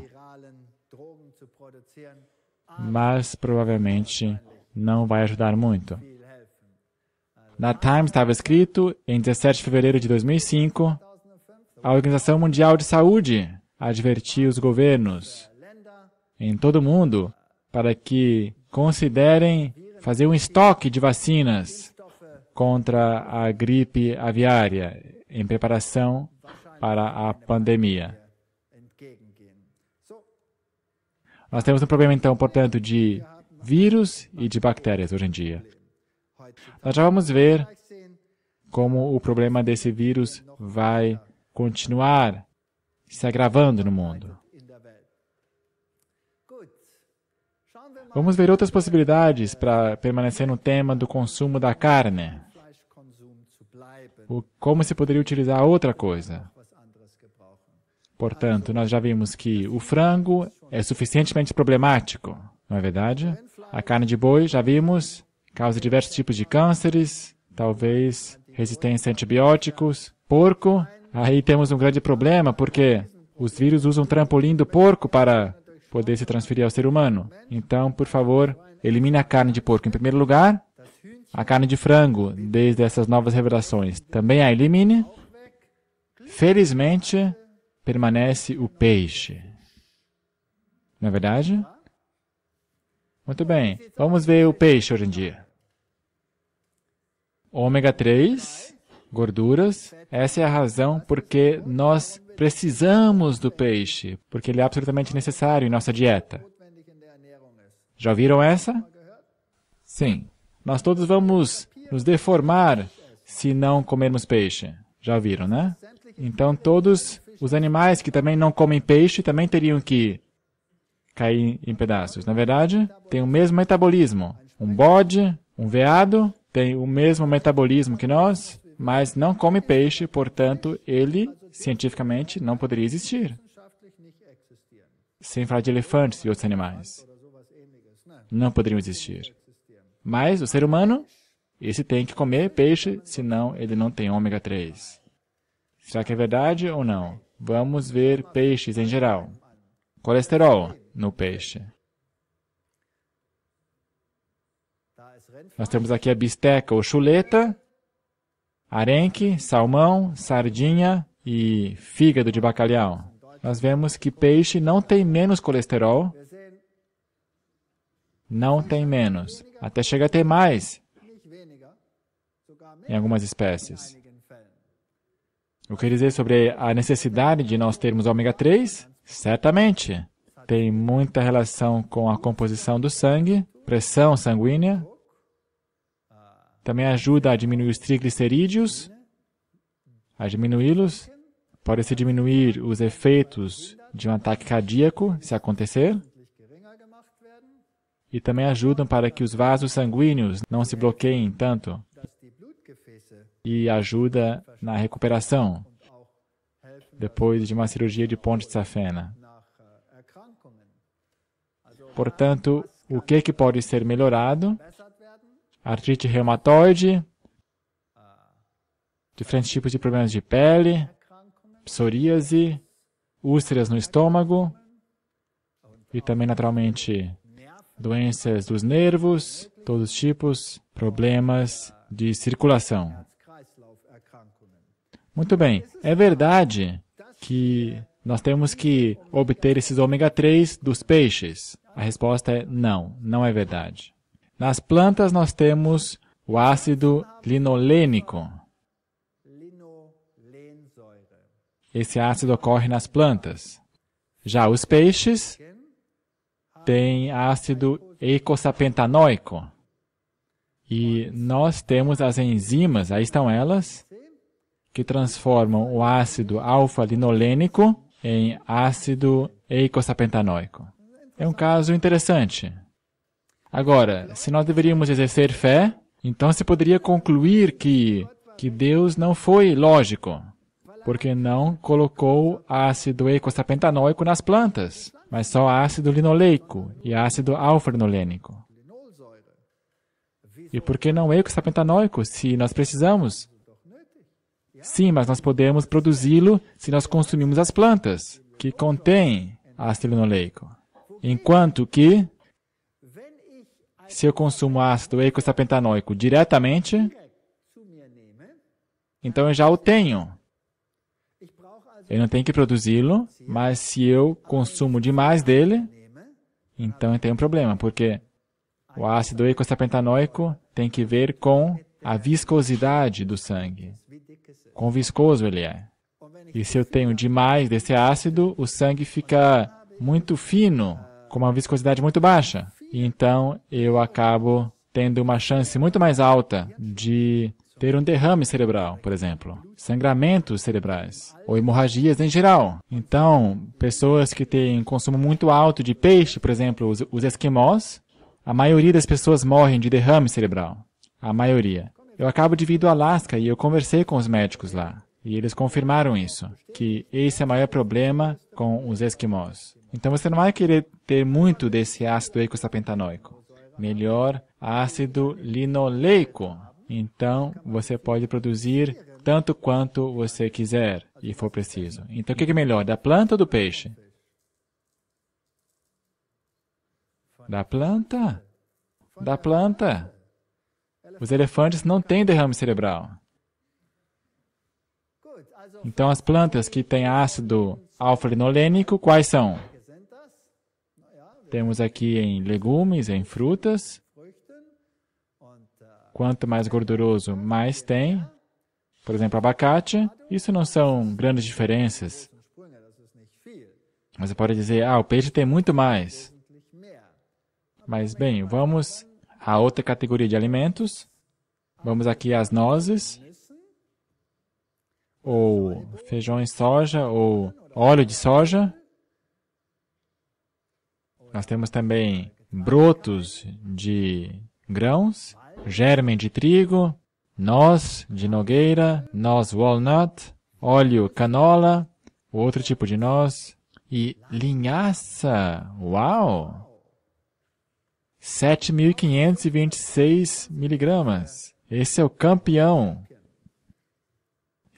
Mas provavelmente não vai ajudar muito. Na Times estava escrito, em 17 de fevereiro de 2005, a Organização Mundial de Saúde advertiu os governos em todo o mundo para que considerem fazer um estoque de vacinas contra a gripe aviária em preparação para a pandemia. Nós temos um problema, então, portanto, de vírus e de bactérias hoje em dia. Nós já vamos ver como o problema desse vírus vai continuar se agravando no mundo. Vamos ver outras possibilidades para permanecer no tema do consumo da carne. O, como se poderia utilizar outra coisa. Portanto, nós já vimos que o frango é suficientemente problemático, não é verdade? A carne de boi, já vimos, causa diversos tipos de cânceres, talvez resistência a antibióticos. Porco, aí temos um grande problema, porque os vírus usam o trampolim do porco para poder se transferir ao ser humano. Então, por favor, elimine a carne de porco em primeiro lugar, a carne de frango, desde essas novas revelações, também a elimine. Felizmente, permanece o peixe. Não é verdade? Muito bem. Vamos ver o peixe hoje em dia. Ômega 3, gorduras. Essa é a razão porque nós precisamos do peixe, porque ele é absolutamente necessário em nossa dieta. Já ouviram essa? Sim. Nós todos vamos nos deformar se não comermos peixe. Já ouviram, né? Então todos os animais que também não comem peixe também teriam que cair em pedaços. Na verdade, tem o mesmo metabolismo. Um bode, um veado, tem o mesmo metabolismo que nós, mas não come peixe, portanto, ele, cientificamente, não poderia existir. Sem falar de elefantes e outros animais. Não poderiam existir. Mas o ser humano, esse tem que comer peixe, senão ele não tem ômega 3. Será que é verdade ou não? Vamos ver peixes em geral. Colesterol no peixe. Nós temos aqui a bisteca ou chuleta, arenque, salmão, sardinha e fígado de bacalhau. Nós vemos que peixe não tem menos colesterol, não tem menos, até chega a ter mais em algumas espécies. O que dizer sobre a necessidade de nós termos ômega 3? Certamente tem muita relação com a composição do sangue, pressão sanguínea. Também ajuda a diminuir os triglicerídeos, a diminuí-los. Pode-se diminuir os efeitos de um ataque cardíaco, se acontecer. E também ajudam para que os vasos sanguíneos não se bloqueiem tanto. E ajuda na recuperação depois de uma cirurgia de ponte de safena. Portanto, o que, que pode ser melhorado? Artrite reumatoide, diferentes tipos de problemas de pele, psoríase, úlceras no estômago e também, naturalmente, doenças dos nervos, todos os tipos, problemas de circulação. Muito bem, é verdade que nós temos que obter esses ômega 3 dos peixes. A resposta é não, não é verdade. Nas plantas nós temos o ácido linolênico. Esse ácido ocorre nas plantas. Já os peixes têm ácido eicosapentanoico. E nós temos as enzimas, aí estão elas, que transformam o ácido alfa-linolênico em ácido eicosapentanoico. É um caso interessante. Agora, se nós deveríamos exercer fé, então se poderia concluir que, que Deus não foi lógico, porque não colocou ácido eicosapentanoico nas plantas, mas só ácido linoleico e ácido alfa-linolênico. E por que não eicosapentanoico, se nós precisamos? Sim, mas nós podemos produzi-lo se nós consumimos as plantas, que contêm ácido linoleico. Enquanto que, se eu consumo ácido eicosapentanoico diretamente, então eu já o tenho. Eu não tenho que produzi-lo, mas se eu consumo demais dele, então eu tenho um problema, porque o ácido eicosapentanoico tem que ver com a viscosidade do sangue. Quão viscoso ele é. E se eu tenho demais desse ácido, o sangue fica muito fino, com uma viscosidade muito baixa. Então eu acabo tendo uma chance muito mais alta de ter um derrame cerebral, por exemplo, sangramentos cerebrais ou hemorragias em geral. Então, pessoas que têm consumo muito alto de peixe, por exemplo, os, os esquimós, a maioria das pessoas morrem de derrame cerebral. A maioria. Eu acabo de vir do Alasca e eu conversei com os médicos lá. E eles confirmaram isso, que esse é o maior problema com os esquimós. Então você não vai querer ter muito desse ácido eicosapentanoico. Melhor ácido linoleico. Então você pode produzir tanto quanto você quiser e for preciso. Então o que é melhor, da planta ou do peixe? Da planta. Da planta. Os elefantes não têm derrame cerebral. Então, as plantas que têm ácido alfa-linolênico, quais são? Temos aqui em legumes, em frutas. Quanto mais gorduroso, mais tem. Por exemplo, abacate. Isso não são grandes diferenças. Mas você pode dizer, ah, o peixe tem muito mais. Mas, bem, vamos a outra categoria de alimentos. Vamos aqui às nozes, ou feijão soja, ou óleo de soja. Nós temos também brotos de grãos, germe de trigo, noz de nogueira, noz walnut, óleo canola, outro tipo de noz, e linhaça. Uau! 7.526 miligramas. Esse é o campeão.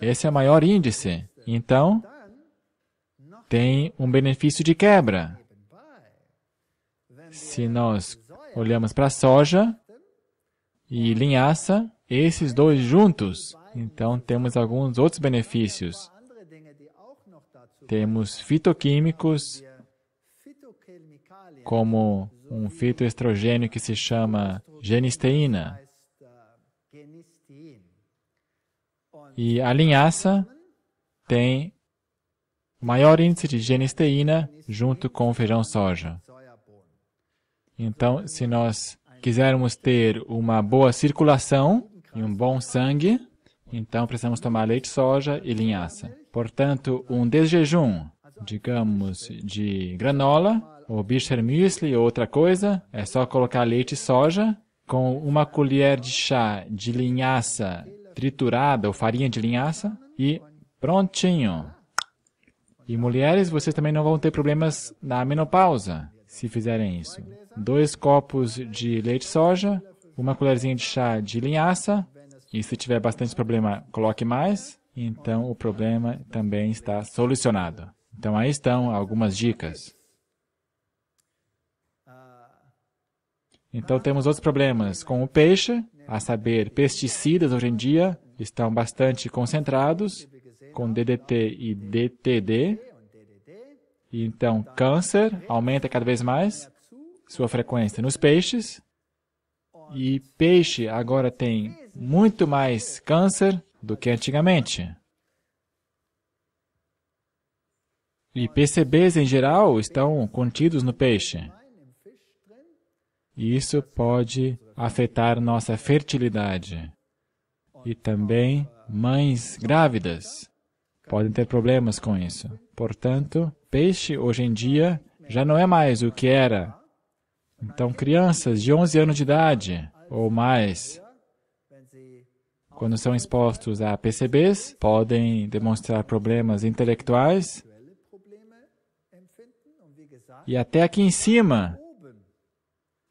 Esse é o maior índice. Então, tem um benefício de quebra. Se nós olhamos para soja e linhaça, esses dois juntos, então temos alguns outros benefícios. Temos fitoquímicos, como um fitoestrogênio que se chama genisteína. E a linhaça tem maior índice de genisteína junto com o feijão soja. Então, se nós quisermos ter uma boa circulação e um bom sangue, então precisamos tomar leite soja e linhaça. Portanto, um desjejum, digamos, de granola ou Bircher Müsli ou outra coisa, é só colocar leite soja com uma colher de chá de linhaça triturada ou farinha de linhaça e prontinho. E mulheres, vocês também não vão ter problemas na menopausa se fizerem isso. Dois copos de leite soja, uma colherzinha de chá de linhaça, e se tiver bastante problema, coloque mais. Então o problema também está solucionado. Então aí estão algumas dicas. Então temos outros problemas com o peixe, a saber, pesticidas hoje em dia estão bastante concentrados com DDT e DTD. Então, câncer aumenta cada vez mais sua frequência nos peixes. E peixe agora tem muito mais câncer do que antigamente. E PCBs em geral estão contidos no peixe. E isso pode afetar nossa fertilidade. E também mães grávidas podem ter problemas com isso. Portanto, peixe hoje em dia já não é mais o que era. Então, crianças de 11 anos de idade ou mais, quando são expostos a PCBs, podem demonstrar problemas intelectuais. E até aqui em cima,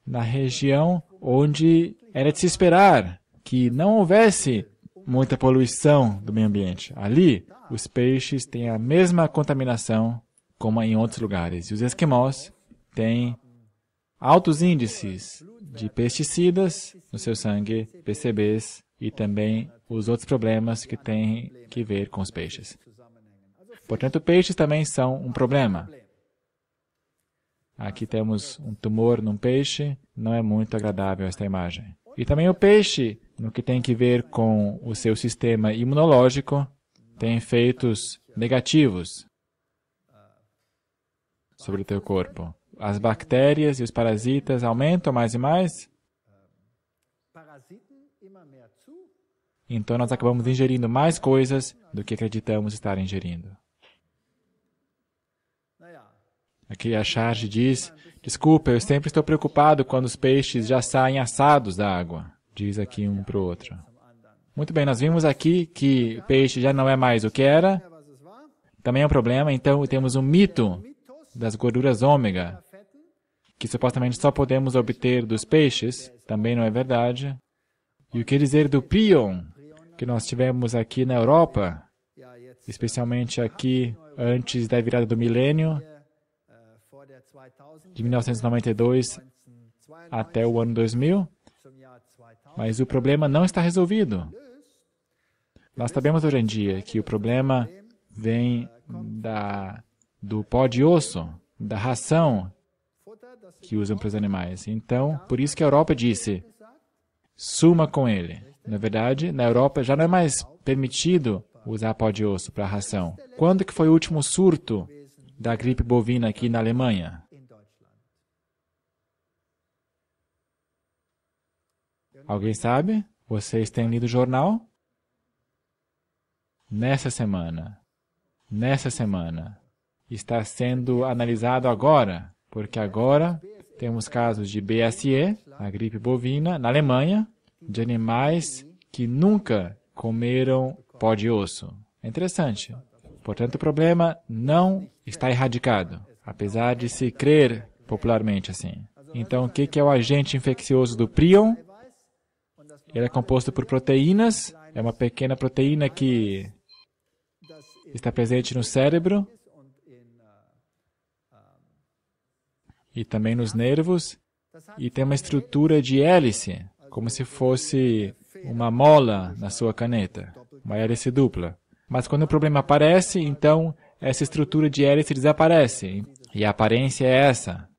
na região onde era de se esperar que não houvesse muita poluição do meio ambiente. Ali, os peixes têm a mesma contaminação como em outros lugares. E os esquimós têm altos índices de pesticidas no seu sangue, PCBs e também os outros problemas que têm que ver com os peixes. Portanto, peixes também são um problema. Aqui temos um tumor num peixe, não é muito agradável esta imagem. E também o peixe, no que tem que ver com o seu sistema imunológico, tem efeitos negativos sobre o teu corpo. As bactérias e os parasitas aumentam mais e mais. Então nós acabamos ingerindo mais coisas do que acreditamos estar ingerindo. Aqui a charge diz: Desculpa, eu sempre estou preocupado quando os peixes já saem assados da água. Diz aqui um para o outro. Muito bem, nós vimos aqui que o peixe já não é mais o que era. Também é um problema, então temos um mito das gorduras ômega, que supostamente só podemos obter dos peixes, também não é verdade. E o que dizer do prion, que nós tivemos aqui na Europa, especialmente aqui antes da virada do milênio, de 1992 até o ano 2000, mas o problema não está resolvido. Nós sabemos hoje em dia que o problema vem da, do pó de osso, da ração que usam para os animais. Então, por isso que a Europa disse: suma com ele. Na verdade, na Europa já não é mais permitido usar pó de osso para ração. Quando que foi o último surto da gripe bovina aqui na Alemanha? Alguém sabe? Vocês têm lido o jornal? Nessa semana. Nessa semana. Está sendo analisado agora, porque agora temos casos de BSE, a gripe bovina, na Alemanha, de animais que nunca comeram pó de osso. É interessante. Portanto, o problema não está erradicado, apesar de se crer popularmente assim. Então, o que é o agente infeccioso do prion? Ele é composto por proteínas, é uma pequena proteína que está presente no cérebro e também nos nervos, e tem uma estrutura de hélice, como se fosse uma mola na sua caneta, uma hélice dupla. Mas quando o problema aparece, então essa estrutura de hélice desaparece, e a aparência é essa.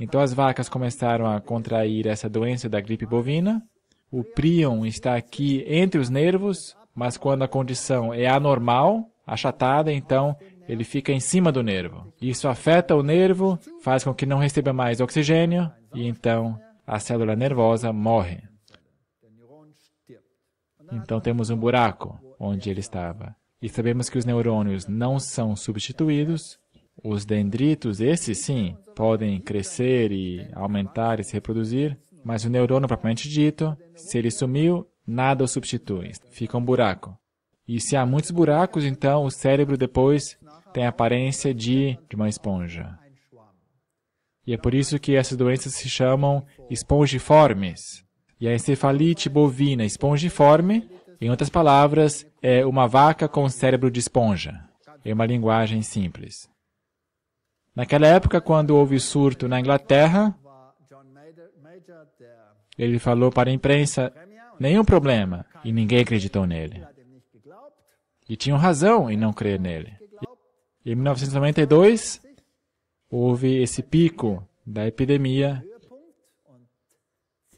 Então as vacas começaram a contrair essa doença da gripe bovina, o prion está aqui entre os nervos, mas quando a condição é anormal, achatada, então ele fica em cima do nervo. Isso afeta o nervo, faz com que não receba mais oxigênio e então a célula nervosa morre. Então temos um buraco onde ele estava. E sabemos que os neurônios não são substituídos. Os dendritos, esses sim, podem crescer e aumentar e se reproduzir, mas o neurônio propriamente dito, se ele sumiu, nada o substitui. Fica um buraco. E se há muitos buracos, então o cérebro depois tem a aparência de, de uma esponja. E é por isso que essas doenças se chamam espongiformes. E a encefalite bovina espongiforme, em outras palavras, é uma vaca com cérebro de esponja. É uma linguagem simples. Naquela época, quando houve surto na Inglaterra, ele falou para a imprensa: nenhum problema, e ninguém acreditou nele. E tinham razão em não crer nele. E em 1992, houve esse pico da epidemia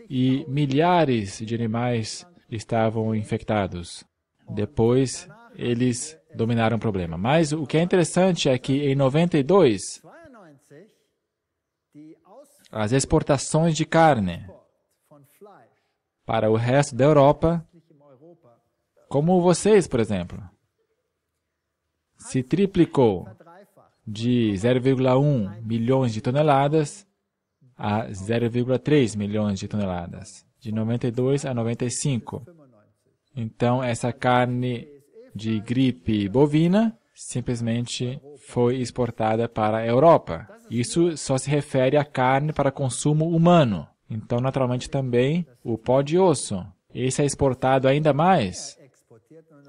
e milhares de animais estavam infectados. Depois, eles dominaram o problema. Mas o que é interessante é que em 92, as exportações de carne para o resto da Europa, como vocês, por exemplo, se triplicou de 0,1 milhões de toneladas a 0,3 milhões de toneladas, de 92 a 95. Então, essa carne de gripe bovina simplesmente foi exportada para a Europa. Isso só se refere à carne para consumo humano. Então, naturalmente, também o pó de osso. Esse é exportado ainda mais.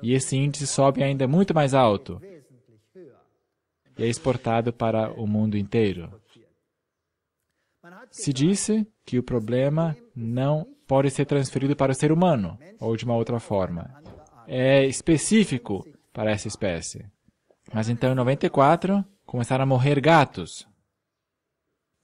E esse índice sobe ainda muito mais alto. E é exportado para o mundo inteiro. Se disse que o problema não pode ser transferido para o ser humano, ou de uma outra forma. É específico para essa espécie. Mas então, em 94, começaram a morrer gatos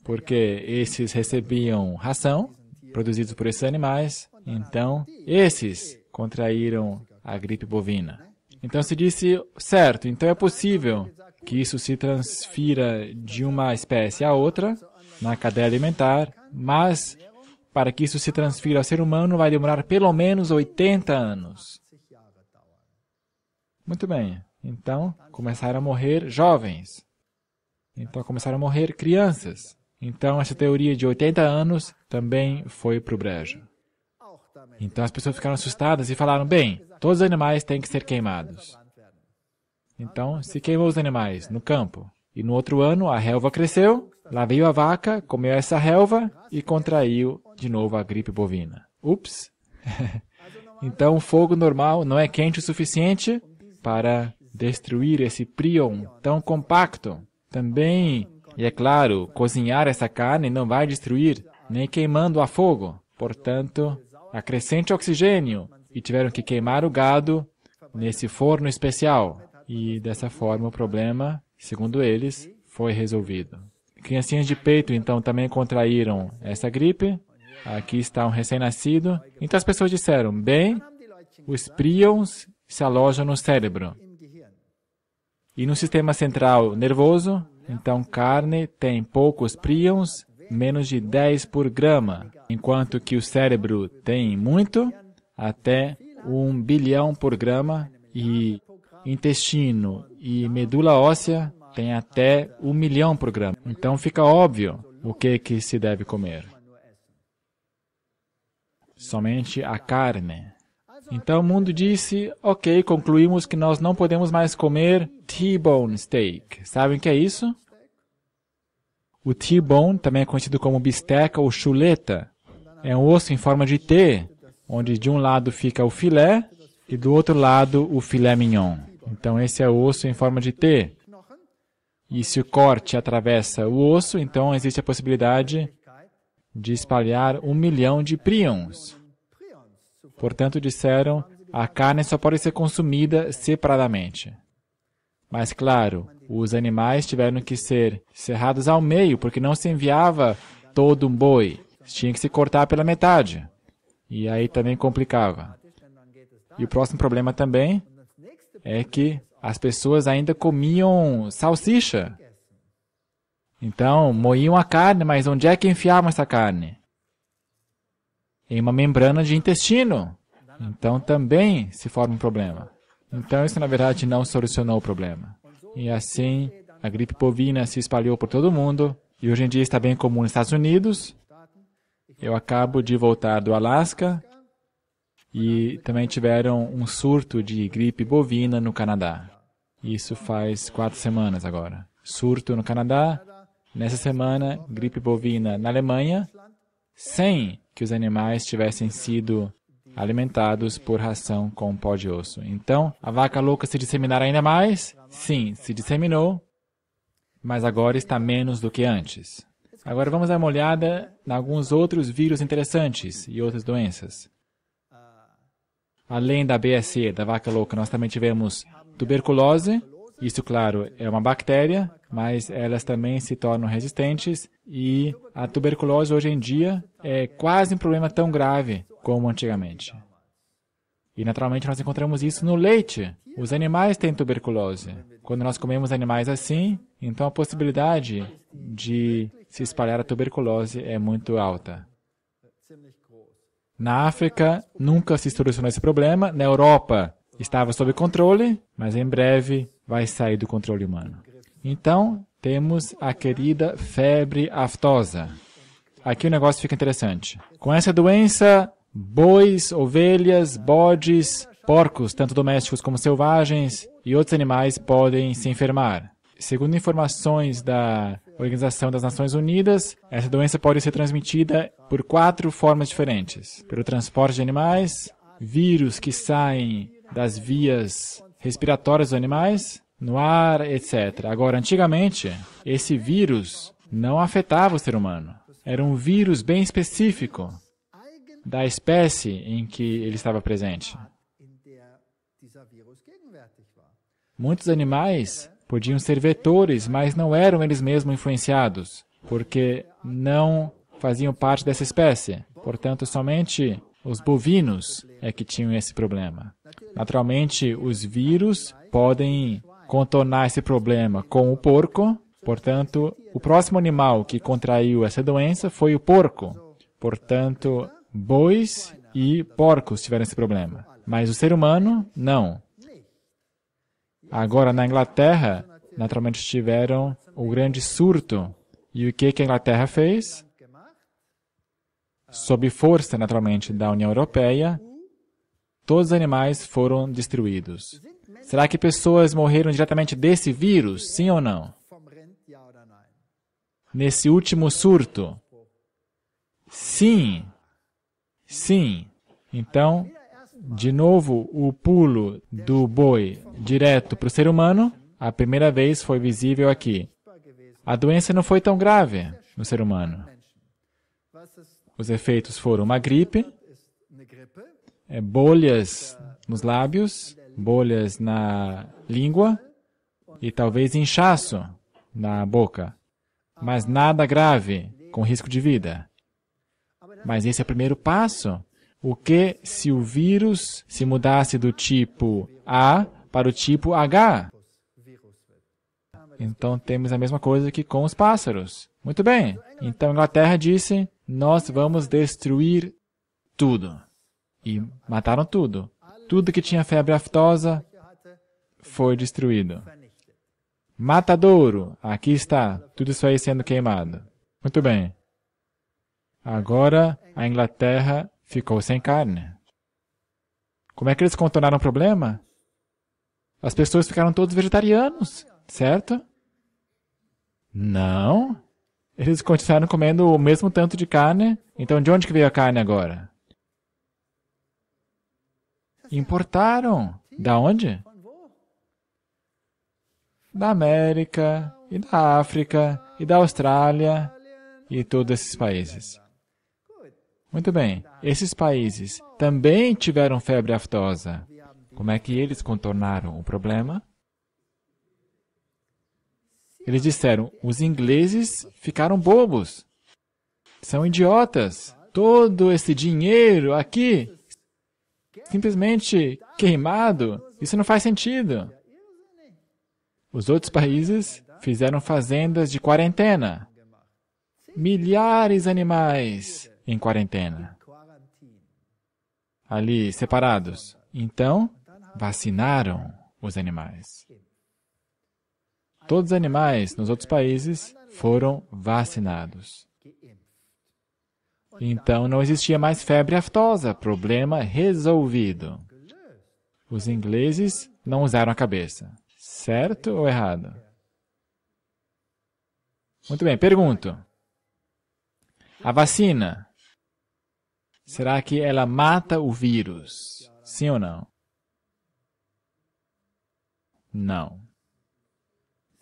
porque esses recebiam ração produzidos por esses animais, então esses contraíram a gripe bovina. Então se disse, certo, então é possível que isso se transfira de uma espécie a outra na cadeia alimentar, mas para que isso se transfira ao ser humano vai demorar pelo menos 80 anos. Muito bem. Então começaram a morrer jovens. Então começaram a morrer crianças. Então, essa teoria de 80 anos também foi para o brejo. Então, as pessoas ficaram assustadas e falaram: bem, todos os animais têm que ser queimados. Então, se queimou os animais no campo. E no outro ano, a relva cresceu, lá veio a vaca, comeu essa relva e contraiu de novo a gripe bovina. Ups! então, o fogo normal não é quente o suficiente para destruir esse prion tão compacto. Também e é claro, cozinhar essa carne não vai destruir, nem queimando a fogo. Portanto, acrescente oxigênio e tiveram que queimar o gado nesse forno especial. E dessa forma o problema, segundo eles, foi resolvido. criancinhas de peito, então, também contraíram essa gripe. Aqui está um recém-nascido. Então as pessoas disseram, bem, os prions se alojam no cérebro. E no sistema central nervoso, então carne tem poucos prions, menos de 10 por grama, enquanto que o cérebro tem muito, até 1 bilhão por grama, e intestino e medula óssea tem até 1 milhão por grama. Então fica óbvio o que, que se deve comer. Somente a carne. Então o mundo disse, ok, concluímos que nós não podemos mais comer T-bone steak. Sabem o que é isso? O T-bone, também é conhecido como bisteca ou chuleta, é um osso em forma de T, onde de um lado fica o filé e do outro lado o filé mignon. Então esse é o osso em forma de T. E se o corte atravessa o osso, então existe a possibilidade de espalhar um milhão de prions. Portanto, disseram, a carne só pode ser consumida separadamente. Mas, claro, os animais tiveram que ser serrados ao meio, porque não se enviava todo um boi. Tinha que se cortar pela metade. E aí também complicava. E o próximo problema também é que as pessoas ainda comiam salsicha. Então, moíam a carne, mas onde é que enfiavam essa carne? Em uma membrana de intestino. Então, também se forma um problema. Então, isso na verdade não solucionou o problema. E assim, a gripe bovina se espalhou por todo o mundo e hoje em dia está bem comum nos Estados Unidos. Eu acabo de voltar do Alasca e também tiveram um surto de gripe bovina no Canadá. Isso faz quatro semanas agora. Surto no Canadá, nessa semana, gripe bovina na Alemanha, sem que os animais tivessem sido alimentados por ração com pó de osso. Então, a vaca louca se disseminará ainda mais? Sim, se disseminou, mas agora está menos do que antes. Agora vamos dar uma olhada em alguns outros vírus interessantes e outras doenças. Além da BSE, da vaca louca, nós também tivemos tuberculose. Isso, claro, é uma bactéria, mas elas também se tornam resistentes e a tuberculose hoje em dia é quase um problema tão grave como antigamente. E naturalmente nós encontramos isso no leite. Os animais têm tuberculose. Quando nós comemos animais assim, então a possibilidade de se espalhar a tuberculose é muito alta. Na África, nunca se solucionou esse problema. Na Europa, estava sob controle, mas em breve vai sair do controle humano. Então, temos a querida febre aftosa. Aqui o negócio fica interessante. Com essa doença, bois, ovelhas, bodes, porcos, tanto domésticos como selvagens, e outros animais podem se enfermar. Segundo informações da Organização das Nações Unidas, essa doença pode ser transmitida por quatro formas diferentes: pelo transporte de animais, vírus que saem das vias respiratórias dos animais, no ar, etc. Agora, antigamente, esse vírus não afetava o ser humano. Era um vírus bem específico da espécie em que ele estava presente. Muitos animais podiam ser vetores, mas não eram eles mesmos influenciados, porque não faziam parte dessa espécie. Portanto, somente os bovinos é que tinham esse problema. Naturalmente, os vírus podem contornar esse problema com o porco. Portanto, o próximo animal que contraiu essa doença foi o porco. Portanto, bois e porcos tiveram esse problema. Mas o ser humano, não. Agora, na Inglaterra, naturalmente tiveram o grande surto. E o que, que a Inglaterra fez? Sob força, naturalmente, da União Europeia, todos os animais foram destruídos. Será que pessoas morreram diretamente desse vírus? Sim ou não? Nesse último surto? Sim. Sim. Então, de novo, o pulo do boi direto para o ser humano, a primeira vez foi visível aqui. A doença não foi tão grave no ser humano. Os efeitos foram uma gripe, é, bolhas nos lábios, bolhas na língua e talvez inchaço na boca. mas nada grave, com risco de vida. Mas esse é o primeiro passo. O que se o vírus se mudasse do tipo A para o tipo H? Então temos a mesma coisa que com os pássaros. Muito bem. Então a Inglaterra disse: nós vamos destruir tudo. E mataram tudo. Tudo que tinha febre aftosa foi destruído. Matadouro, aqui está, tudo isso aí sendo queimado. Muito bem. Agora a Inglaterra ficou sem carne. Como é que eles contornaram o problema? As pessoas ficaram todos vegetarianos, certo? Não. Eles continuaram comendo o mesmo tanto de carne. Então de onde que veio a carne agora? Importaram. Da onde? Da América, e da África, e da Austrália, e todos esses países. Muito bem. Esses países também tiveram febre aftosa. Como é que eles contornaram o problema? Eles disseram: os ingleses ficaram bobos. São idiotas. Todo esse dinheiro aqui simplesmente queimado. Isso não faz sentido. Os outros países fizeram fazendas de quarentena. Milhares de animais em quarentena. Ali, separados. Então, vacinaram os animais. Todos os animais nos outros países foram vacinados. Então não existia mais febre aftosa, problema resolvido. Os ingleses não usaram a cabeça. Certo ou errado? Muito bem, pergunto. A vacina, será que ela mata o vírus? Sim ou não? Não.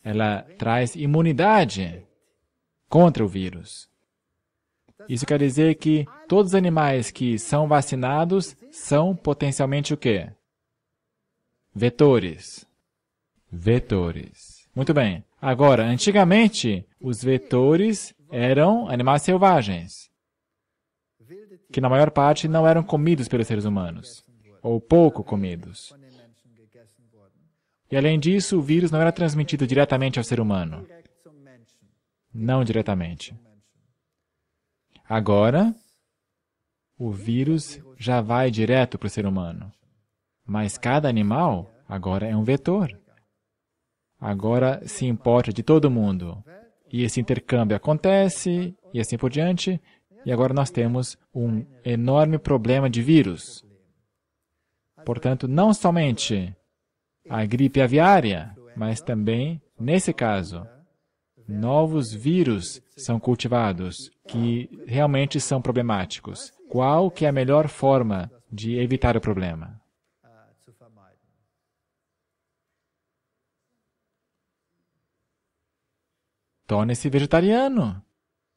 Ela traz imunidade contra o vírus. Isso quer dizer que todos os animais que são vacinados são potencialmente o quê? Vetores. Vetores. Muito bem. Agora, antigamente, os vetores eram animais selvagens, que na maior parte não eram comidos pelos seres humanos, ou pouco comidos. E além disso, o vírus não era transmitido diretamente ao ser humano. Não diretamente. Agora, o vírus já vai direto para o ser humano. Mas cada animal agora é um vetor. Agora se importa de todo mundo. E esse intercâmbio acontece, e assim por diante. E agora nós temos um enorme problema de vírus. Portanto, não somente a gripe aviária, mas também, nesse caso, novos vírus são cultivados que realmente são problemáticos. Qual que é a melhor forma de evitar o problema? Torne-se vegetariano.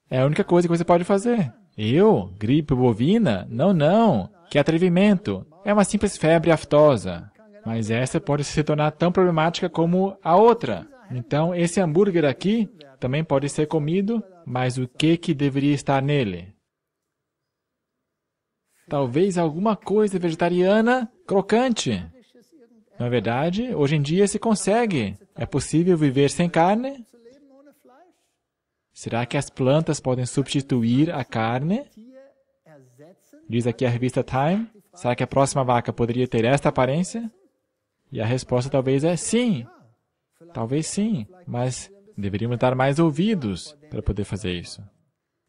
É a única coisa que você pode fazer. Eu? Gripe bovina? Não, não. Que atrevimento. É uma simples febre aftosa. Mas essa pode se tornar tão problemática como a outra. Então, esse hambúrguer aqui também pode ser comido, mas o que que deveria estar nele? Talvez alguma coisa vegetariana crocante. Na verdade, hoje em dia se consegue. É possível viver sem carne? Será que as plantas podem substituir a carne? Diz aqui a revista Time. Será que a próxima vaca poderia ter esta aparência? E a resposta talvez é sim. Talvez sim, mas Deveríamos dar mais ouvidos para poder fazer isso.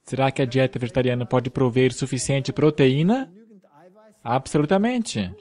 Será que a dieta vegetariana pode prover suficiente proteína? Absolutamente.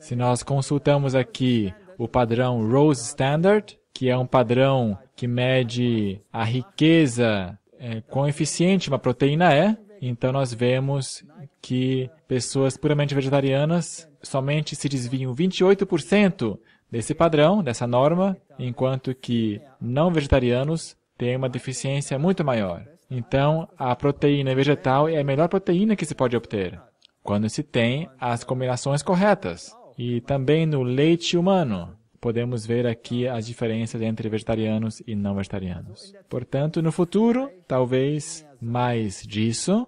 Se nós consultamos aqui o padrão Rose Standard, que é um padrão que mede a riqueza, é, quão eficiente uma proteína é, então nós vemos que pessoas puramente vegetarianas somente se desviam 28% desse padrão, dessa norma, enquanto que não vegetarianos têm uma deficiência muito maior. Então, a proteína vegetal é a melhor proteína que se pode obter, quando se tem as combinações corretas. E também no leite humano. podemos ver aqui as diferenças entre vegetarianos e não vegetarianos. Portanto, no futuro, talvez mais disso.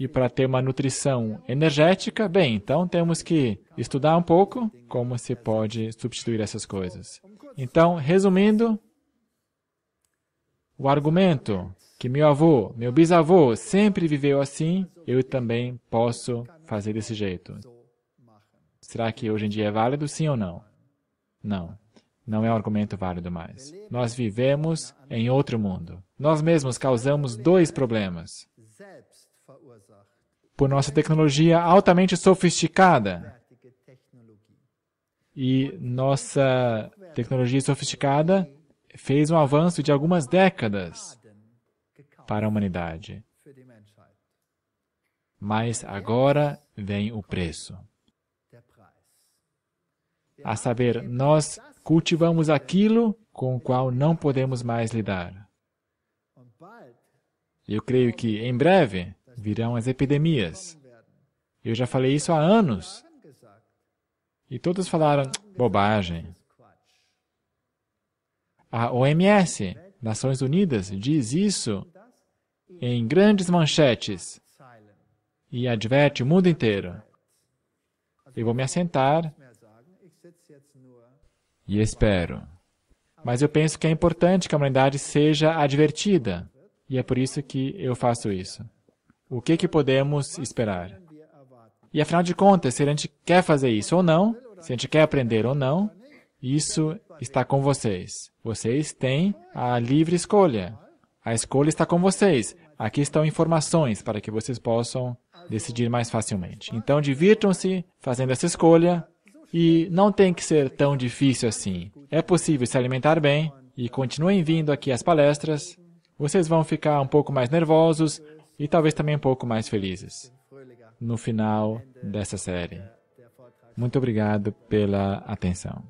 E para ter uma nutrição energética, bem, então temos que estudar um pouco como se pode substituir essas coisas. Então, resumindo, o argumento que meu avô, meu bisavô sempre viveu assim, eu também posso fazer desse jeito. Será que hoje em dia é válido, sim ou não? Não. Não é um argumento válido mais. Nós vivemos em outro mundo. Nós mesmos causamos dois problemas. Por nossa tecnologia altamente sofisticada. E nossa tecnologia sofisticada fez um avanço de algumas décadas para a humanidade. Mas agora vem o preço. A saber, nós cultivamos aquilo com o qual não podemos mais lidar. Eu creio que em breve virão as epidemias. Eu já falei isso há anos. E todos falaram bobagem. A OMS, Nações Unidas, diz isso em grandes manchetes e adverte o mundo inteiro. Eu vou me assentar e espero. Mas eu penso que é importante que a humanidade seja advertida, e é por isso que eu faço isso. O que, que podemos esperar? E afinal de contas, se a gente quer fazer isso ou não, se a gente quer aprender ou não, isso está com vocês. Vocês têm a livre escolha. A escolha está com vocês. Aqui estão informações para que vocês possam decidir mais facilmente. Então, divirtam-se fazendo essa escolha e não tem que ser tão difícil assim. É possível se alimentar bem e continuem vindo aqui às palestras. Vocês vão ficar um pouco mais nervosos e talvez também um pouco mais felizes no final dessa série. Muito obrigado pela atenção.